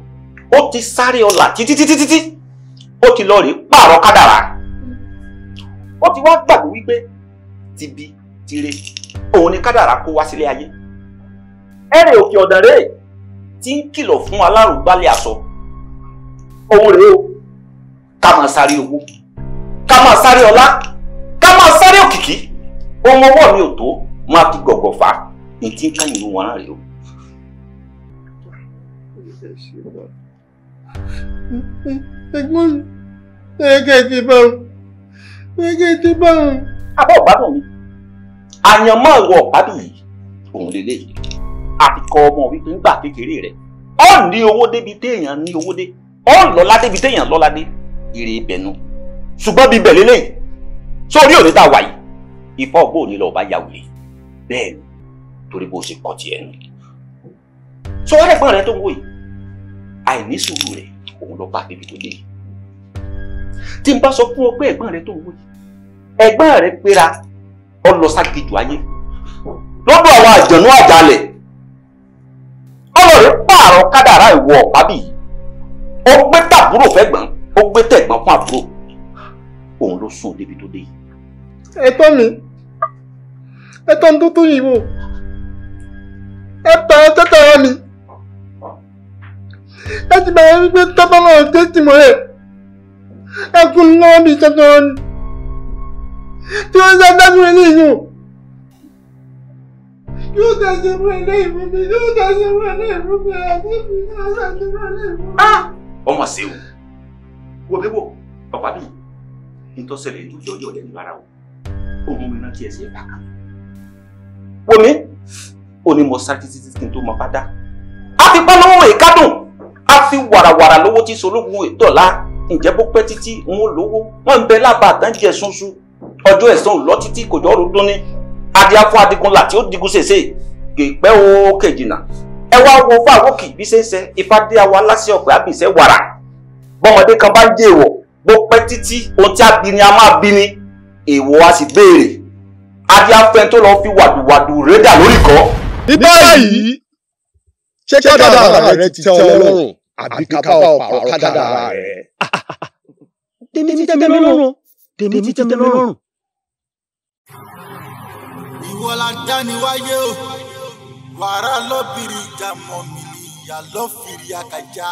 Ó ti sáré ọlà títí títí títí ó ti lọ rèé pààrọ̀ kádàrá. Ó ti wá gbàgbé wípé tibi tire òun ni kádàrá kó wá sílé ayé. Ẹ̀rẹ̀ òkè ọ̀dàn rèé tí ń kìlọ̀ fún alárùgbálẹ̀ aṣọ. Òun rèé o ká máa sáré owó. Ká máa sáré ọlá. Ká máa sáré òkìkí. Ohun ọwọ́ mi ò tó máa fi gọ̀gọ̀ fà á ní tí ń ká ìlú wọn rèé o. ẹ̀gbọ́n mi ẹ̀ẹ́kẹ́ ti bá wọn ẹ̀ẹ́kẹ́ ti bá wọn. abọ́ ọ̀gbádùn mi àyànmọ́ ìwọ ọ̀pábì yìí òun lélẹ́yìí àti kọ ọmọ wípé ńgbà kékeré rẹ̀ ọ ní owó débi téèyàn ní owó dé ọ lọ́lá débi téèyàn lọ́lá dé. Èrè ibẹ̀nu ṣùgbọ́n bíbẹ̀ lélẹ́yìí sórí òní tá a wà yìí ifá ọgbọ́n òní lọ́ọ́ bá yà wòlé bẹ́ẹ̀ ni torí bó ṣe kọ́ tiẹ̀ nù. sọ wá ẹ̀gbọ́n rẹ tó ń wò yìí àìní sùúrù rẹ̀ òun lọ bá débi tó dé yìí. tí n bá sọ fún ọ pé ẹ̀gbọ́n rẹ tó ń wò yìí ẹ̀gbọ́n rẹ péra ọ lọ ságijù ayé lọ́dọ̀ àwọn àjọ̀nú àjálẹ̀ ọlọ́rẹ̀ pààrọ̀ kádàrá ìwọ ọ̀pábì ó gbé tàbúrò fẹ́gbọ́n ó gbé tẹ̀gbọ́n fún àbúrò òun ló sún débi tó dé yìí. ẹ̀tọ́ mi ẹ̀tọ́ mi tó tó yìí wò ẹ tọ́ ẹ tẹ́tọ̀ ẹ mi. Ẹ ti bẹ̀rẹ̀ wípé tọ́tọ́ náà dé tì mọ́ ẹ̀ kún lọ́wọ́ mi tọ́tọ́ ẹ ni. Tí wọ́n ṣe dájú eléyìí o yóò dájú fún eléyìí fún mi yóò dájú fún eléyìí fún mi mi yóò dájú fún eléyìí fún mi. ọmọ ṣe o. Wo bí wo ọ̀pá bíi nítòsílẹ̀ ìlú yọ̀ọ́yọ̀ lẹ́nu rárá o. Òun mi rántí ẹsẹ̀ kan. wo mi ó ní mo sáré títí kí n tó mọ bá dá. a fi pẹ́ lọ́wọ́ ìkádùn a fi wàràwàrà lówó tí sológun ìdọ̀la ǹjẹ́ bó pẹ́ títí ń lówó. Wọ́n ń bẹ lábàá àtàǹjẹ̀ sunsun. Ọjọ́ ẹ̀sán ò lọ títí kò jọ́ ọdún ní adìẹ fún adigunla tí ó digun ṣèṣe kèpẹ́ o kejìnà ẹ wá wo fáwọkì bí ṣe ń ṣe. Ìfádé àwa láṣẹ ọ̀pẹ àbíṣẹ́ wàrà. Bọ́mọdé kan bá ń jẹ́ èèwọ̀ bó pẹ́ títí ohun tí a bí ni a máa bí ni. Èèwọ̀ a sì béèrè. Adìẹ afẹ́ tó lọ fi wàdùwàdù rédà lórí kọ́. Ní báyìí ṣé kádàrá rẹ ti tẹ́ ọ lọ́rùn àbí ká bá ọ pààrọ̀ kádàrá rẹ. tèmi ti tẹ́ mi lọ́rùn. Tèmi ti tẹ́ mi lọ́rùn. ìwọ la dání wáyé o. Wàrà lọ́bìrì ìjà mọ̀ mí ni ìyá lọ́fìrí àkàjá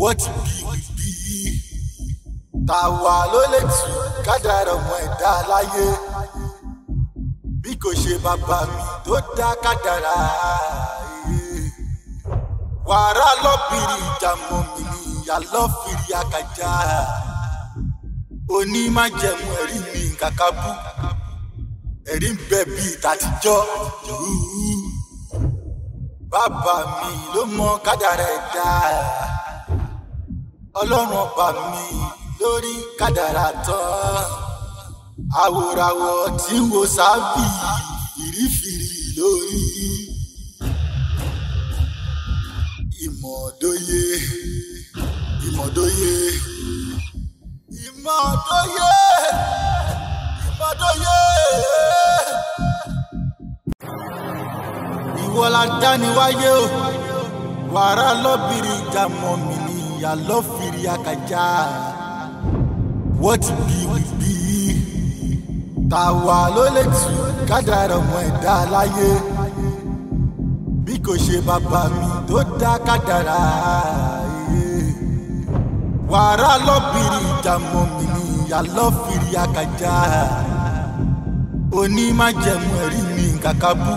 what be will be? Tàwa ló lè tù kádàrá ọmọ ẹ̀dá láyé bí kò ṣe bàbá mi tó dá kádàrá wàrà lọ́bìrì ìjà mọ̀ mí ni ìyá lọ́fìrí àkàjá onímájẹ̀mú ẹ̀rí mi kàkàbù ẹ̀rí ń bẹ bíi tàtijọ́ bàbá mi ló mọ kádàrá ẹ̀dá. Ọlọ́run ọba mi lórí kádàrá tán àwòràwọ̀ tí wo sábì fìrífìrí lórí. Ìmọ̀dóyè ìmọ̀dóyè ìmọ̀dóyè ìmọ̀dóyè. ìwọ la o. Wàrà lọ́bìrì ìjà mọ̀ ni ìyá lọ́fìrí àkàjá. What be will be tàwa ló lè tù kádàrá ọmọ ẹ̀dá láyé. Bí kò ṣe bàbá mi tó dá kádàrá wàrà lọ́bìrì ìjà mọ̀ mí ni ìyá lọ́fìrí àkàjá onímájẹ̀mú ẹ̀rí mi kàkàbú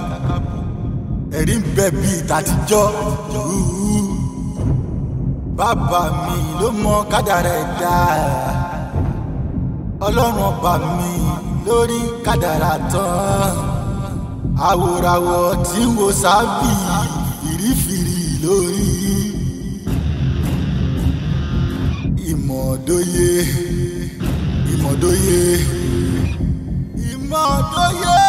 ẹ̀rí ń bẹ bíi tàtijọ́ bàbá mi ló mọ kádàrá ẹ̀dá. Ọlọ́run ọba mi lórí kádàrá tán. Àwòràwọ̀ tí wo sábì fìrífìrí lórí. Ìmọ̀dóye ìmọ̀dóye ìmọ̀dóye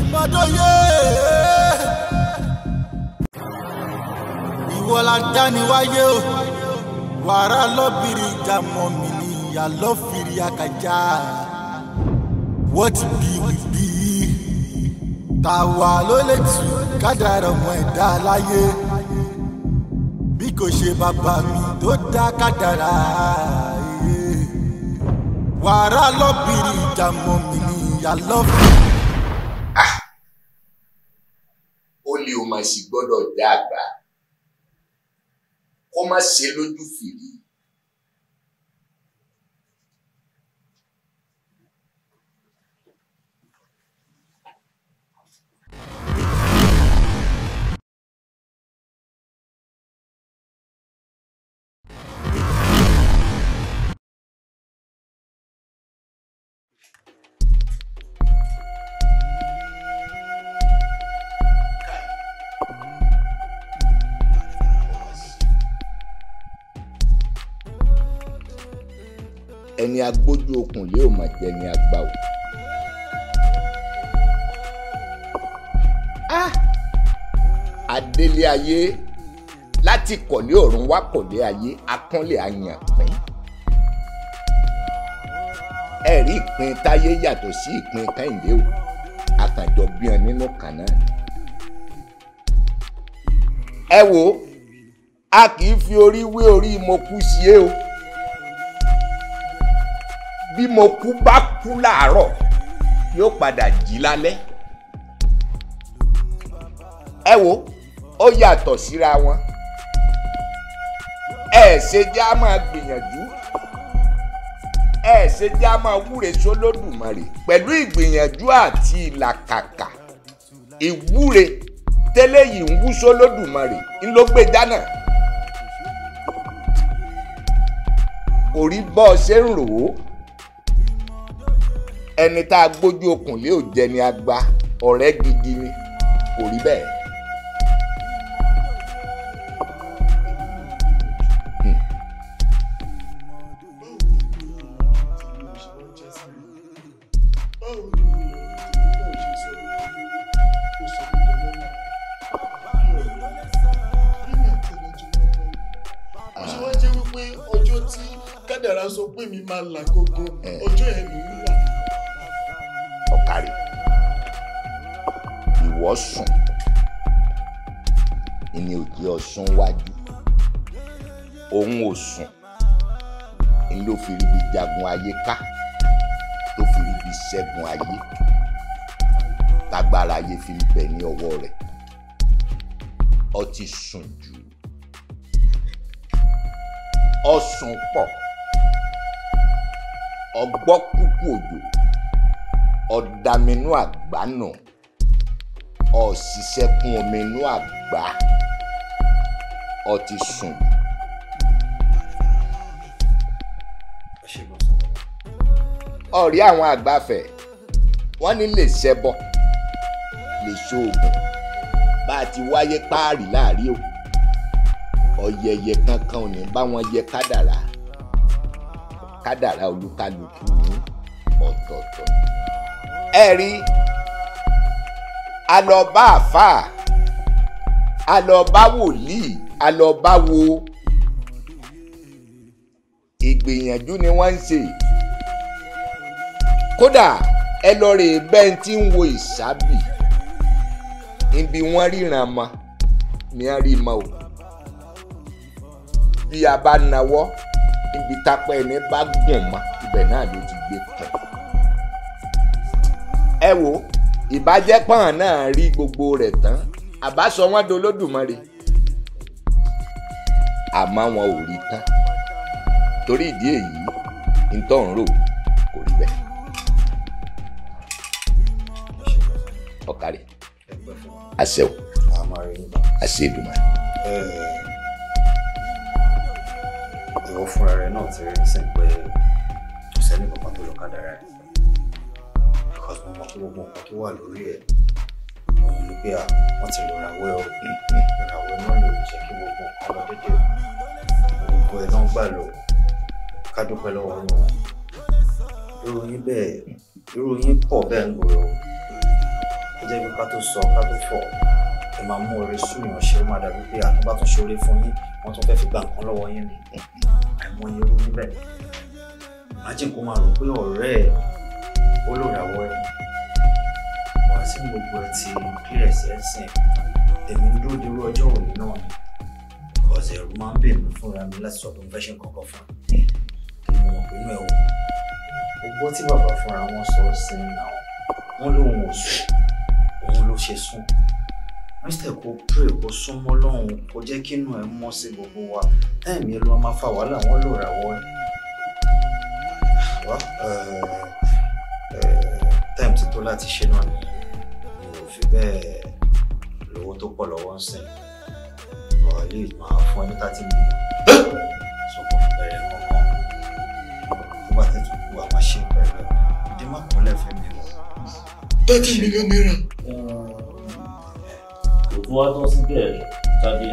ìmọ̀dóye. ìwọ la dáni wáyé o. Wàrà lọ́bìrì ìjà mọ́ mi ni ìyá lọ́fìrí àkàjá what be will be tàwa ló lè tù kádàrá ọmọ ẹ̀dá láyé bí kò ṣe bàbá mi tó dá kádàrá eh. wàrà lọ́bìrì ìjà mọ́ mi ni ìyá lọ́fìrí. ó lé o máa sì gbọ́dọ̀ dá àgbà kó má ṣe lójú fìrí. Ẹni agbójú okùn lé ò jẹ ni àgbà o. Adélé ayé láti kọ̀lé ọ̀run wá kọ̀lé ayé akọ́lé àyàn pín. ẹ̀rí ìpín táyé yàtọ̀ sí ìpín kẹ́hìndé o àkànjọ bí wọn nínú kan náà ẹ wo a kì í fi orí wé orí mo sí é o bí mo kú bá kú láàárọ̀ yóò padà jí lálẹ́. ẹ wo ó yàtọ̀ síra wọn. Ẹ ṣe já máa gbìyànjú. Ẹ ṣe já máa wúre sólódùmarè pẹ̀lú ìgbìyànjú àti ìlàkàkà. Ìwúre tẹ́lẹ̀ yìí ń wú sólódùmarè ń lọ gbé dáná kò rí bọ́ ọ ṣe ń rò ó ẹni tá a gbójú okùn lé ò jẹ ni a gba ọ̀rẹ́ gidi ni kò rí bẹ́ẹ̀. Àgbá nù. Ọ̀ṣiṣẹ́ kún omi inú àgbá ọ ti sùn. ọ̀rí àwọn àgbàfẹ̀ wọ́n ní lè ṣẹbọ lè ṣoògùn. Bá a ti wáyé páàrí láàrí o ọ̀yẹ̀yẹ̀ kankan ò ní bá wọn yẹ kádàrá. Kádàrá olúkálùkù ní ọ̀tọ̀ọ̀tọ̀. Ẹ rí alọba àfáà alọba wòlíì alọba wo? Ìgbìyànjú ni wọ́n ń ṣe. Kódà ẹ lọ rè bẹ́ẹ̀ tí ń wo ìsábì. Ibi wọ́n ríran mọ́ ni a rí mọ́ o. Bí a bá nawọ́ ibi tápẹ́ ẹni bá gùn mọ́ ibẹ̀ náà ló ti gbé kàn ẹ wo ìbàjẹ́ ìbájẹ́pọ̀n náà rí gbogbo rẹ̀ tán àbá sọ wọ́n dolódùmarè àmọ́ wọn ò rí tán torí ìdí èyí ntọ́hún rò kò rí bẹ́ẹ̀. ọ̀kàrẹ̀ àṣẹwò àṣẹdùmá. ìwọ fúnra rẹ náà ti rí sẹ́yìn pé kò sẹ́ni tó lọ rẹ̀ because mo mọ̀ pé gbogbo nǹkan tó wà lórí ẹ̀. Òun ni pé à wọ́n ti lọ ràwẹ́ o. Ìràwẹ́ náà lè jẹ́ kí gbogbo nǹkan lọ dédé. Gbogbo ẹ̀ náà gbà lọ. Ká dúpẹ́ lọ́wọ́ wọn. Irú yín bẹ́ẹ̀ irú yín pọ̀ bẹ́ẹ̀ ń gbòòrò. Ó jẹ́ pé ká tó sọ ká tó fọ̀. Ẹ máa mú oore súnyàn ṣe ó máa dàbí pé àtúbà tún ṣe oore fún yín wọ́n tún fẹ́ fi gba nǹkan lọ́wọ́ yín ni. Àìmọye irú yín bẹ́ẹ̀. Imagine kó máa rò pé ọ̀rẹ́ ẹ̀ ó lò ràwọ̀ ẹ̀ wá sí gbogbo ẹ̀ ti clear sí ẹ̀sìn èmi ń dúró de irú ọjọ́ òní náà ni? Because ẹ̀rù máa ń bè mí fúnra mi láti sọ pé mo fẹ́ ṣe nǹkan kan fún kí mo mọ̀ pé inú ẹ̀ wò? Gbogbo tí bàbá fúnra wọn sọ sí ní náà wọn lóun ò sùn òun ló ṣe sùn. Mr. kò pray kó súnmọ́ lọ́hùn kó jẹ́ kí inú ẹ̀ mọ́ sí gbogbo wa. Táìmì ẹ̀ ló máa fa wàhálà wọn lò ràwọ̀ ẹ̀ wá táìmù ti tó láti ṣe náà ni. Mi ò fi bẹ́ẹ̀ lówó tó pọ̀ lọ́wọ́ ń sìn. Ọ̀ lè máa fún ẹ ní thirty million. Sọ fún bẹ̀rẹ̀ kankan tó bá tẹ̀ tó kú a máa ṣe pẹ̀lú ẹ̀. Má kúnlẹ̀ fẹ́ mi o. thirty million naira. kò tún wá tán síbẹ̀ jáde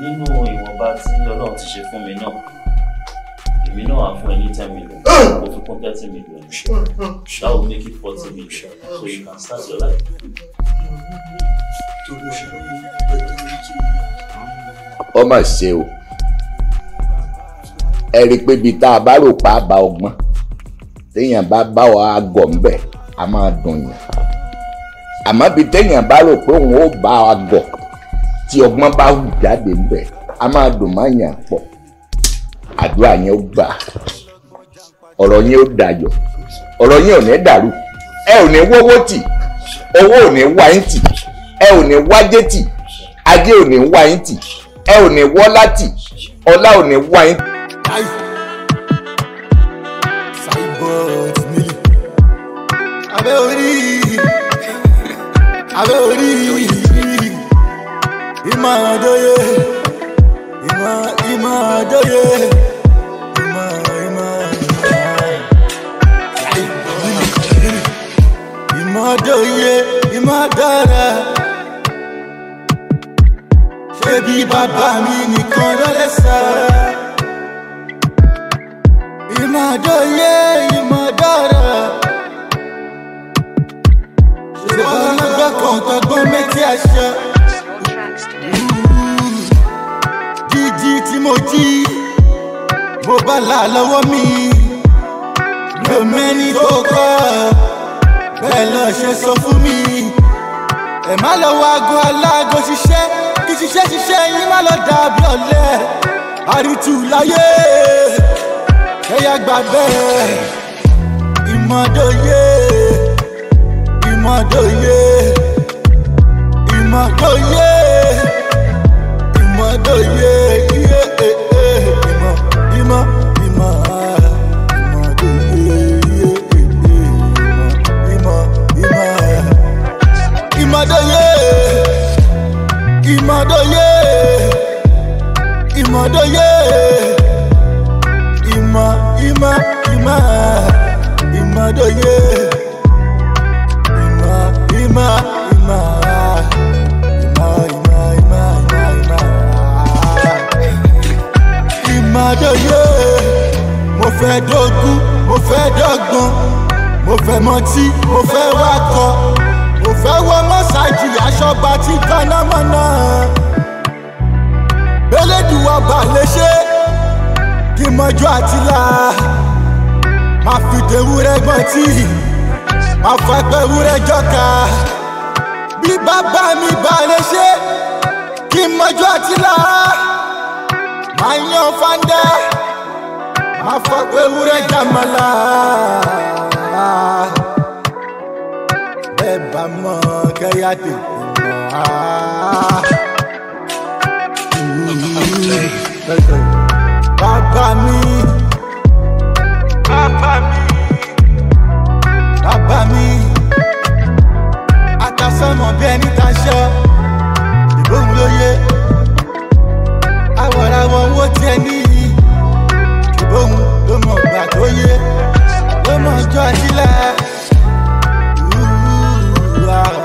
nínú ìwọ̀nba tí ọlọ́run ti ṣe fún mi náà èmi náà á fún ẹ ní ten million. Kò fi kún thirty million. That will make it forty million. So you can start your life. ọmọ ṣe o. Ẹ rí i pé ibi tá a bá rò pa á bá ọgbọ́n téèyàn bá bá ọ àgọ̀ ńbẹ̀ a máa dùn yàn. Àmọ́ ibi téèyàn bá rò pé òun ó bá àgọ̀ tí ọgbọ́n bá hù jáde ńbẹ̀ a máa dùn má yàn pọ̀ àdúrà yẹn ó gbà. Ọ̀rọ̀ yẹn ó dayọ̀. Ọ̀rọ̀ yẹn ò ní dàrú. Ẹ ò ní wọ́wọ́ tì. Owó ò ní wá yín tì. Ẹ ò ní wájé tì. Ajé ò ní wá yín tì. Ẹ ò ní wọ́lá tì ọlá ò ní wá yín. abẹ́ orí. Ìmọ̀ àdóyè ìmọ̀ ìmọ̀ ìmọ̀dòye ìmọ̀dọ́ra ṣebí bàbá mi nìkan ló lè sọ. ìmọ̀dòye ìmọ̀dọ́ra ṣebí ọlọ́gbọ́n kan tọgbọ́n méjì aṣọ. jíjí tí mo jí mo bá là lọ́wọ́ mi lọ́mẹ́ni tó kọ́ bẹ́ẹ̀ lọ ṣe sọ fún mi ẹ má lọ wá aago aláàgọ ṣiṣẹ́ kí ṣiṣẹ́ ṣiṣẹ́ yín má lọ dàbí ọ̀lẹ àrìtù láyé ẹ̀yà gbà bẹ́ẹ̀ ìmọ̀dóyè ìmọ̀dóyè ìmọ̀dóyè ìmọ̀dóyè iye ìmọ̀ ìmọ̀ ìmọ̀ ìmọ̀dóyè ìmọ̀dóyè ìmọ̀dóyè ìmọ̀ ìmọ̀ ìmọ̀ ìmọ̀dóyè ìmọ̀ ìmọ̀ ìmọ̀ ìmọ̀ ìmọ̀ ìmọ̀ ìmọ̀ ìmọ̀dóyè. Mo fẹ́ dógún mo fẹ́ dọ́gbọ́n mo fẹ́ mọtí mo fẹ́ wákọ̀ fẹ́wọ́ mọ́ṣáájì aṣọ́gba ti kánámọ́ná elédùwà balẹ̀ ṣe kí mọ́jú àtìlá máa fi tewúrẹ́ gbọ́n tí máa fọ ẹgbẹ́wúrẹ́ jọ́ka bí bàbá mi balẹ̀ ṣe kí mọ́jú àtìlá máa yan fáńdẹ́ máa fọ ẹgbẹ́wúrẹ́ jàmọ́lá tẹ́ bá mọ̀ kẹ́yà tètè mọ̀ á. Bàbá mi. Bàbá mi. Bàbá mi. Àtàsánmọ̀ bí ẹni ta ṣọ, ìbòhùn ló yé. Àwọ̀ràwọ̀ owó tí ẹ yìí, ìbòhùn ló mọ̀ gbà tó yé. Ló mọ̀ ọjọ́ sílẹ̀. love.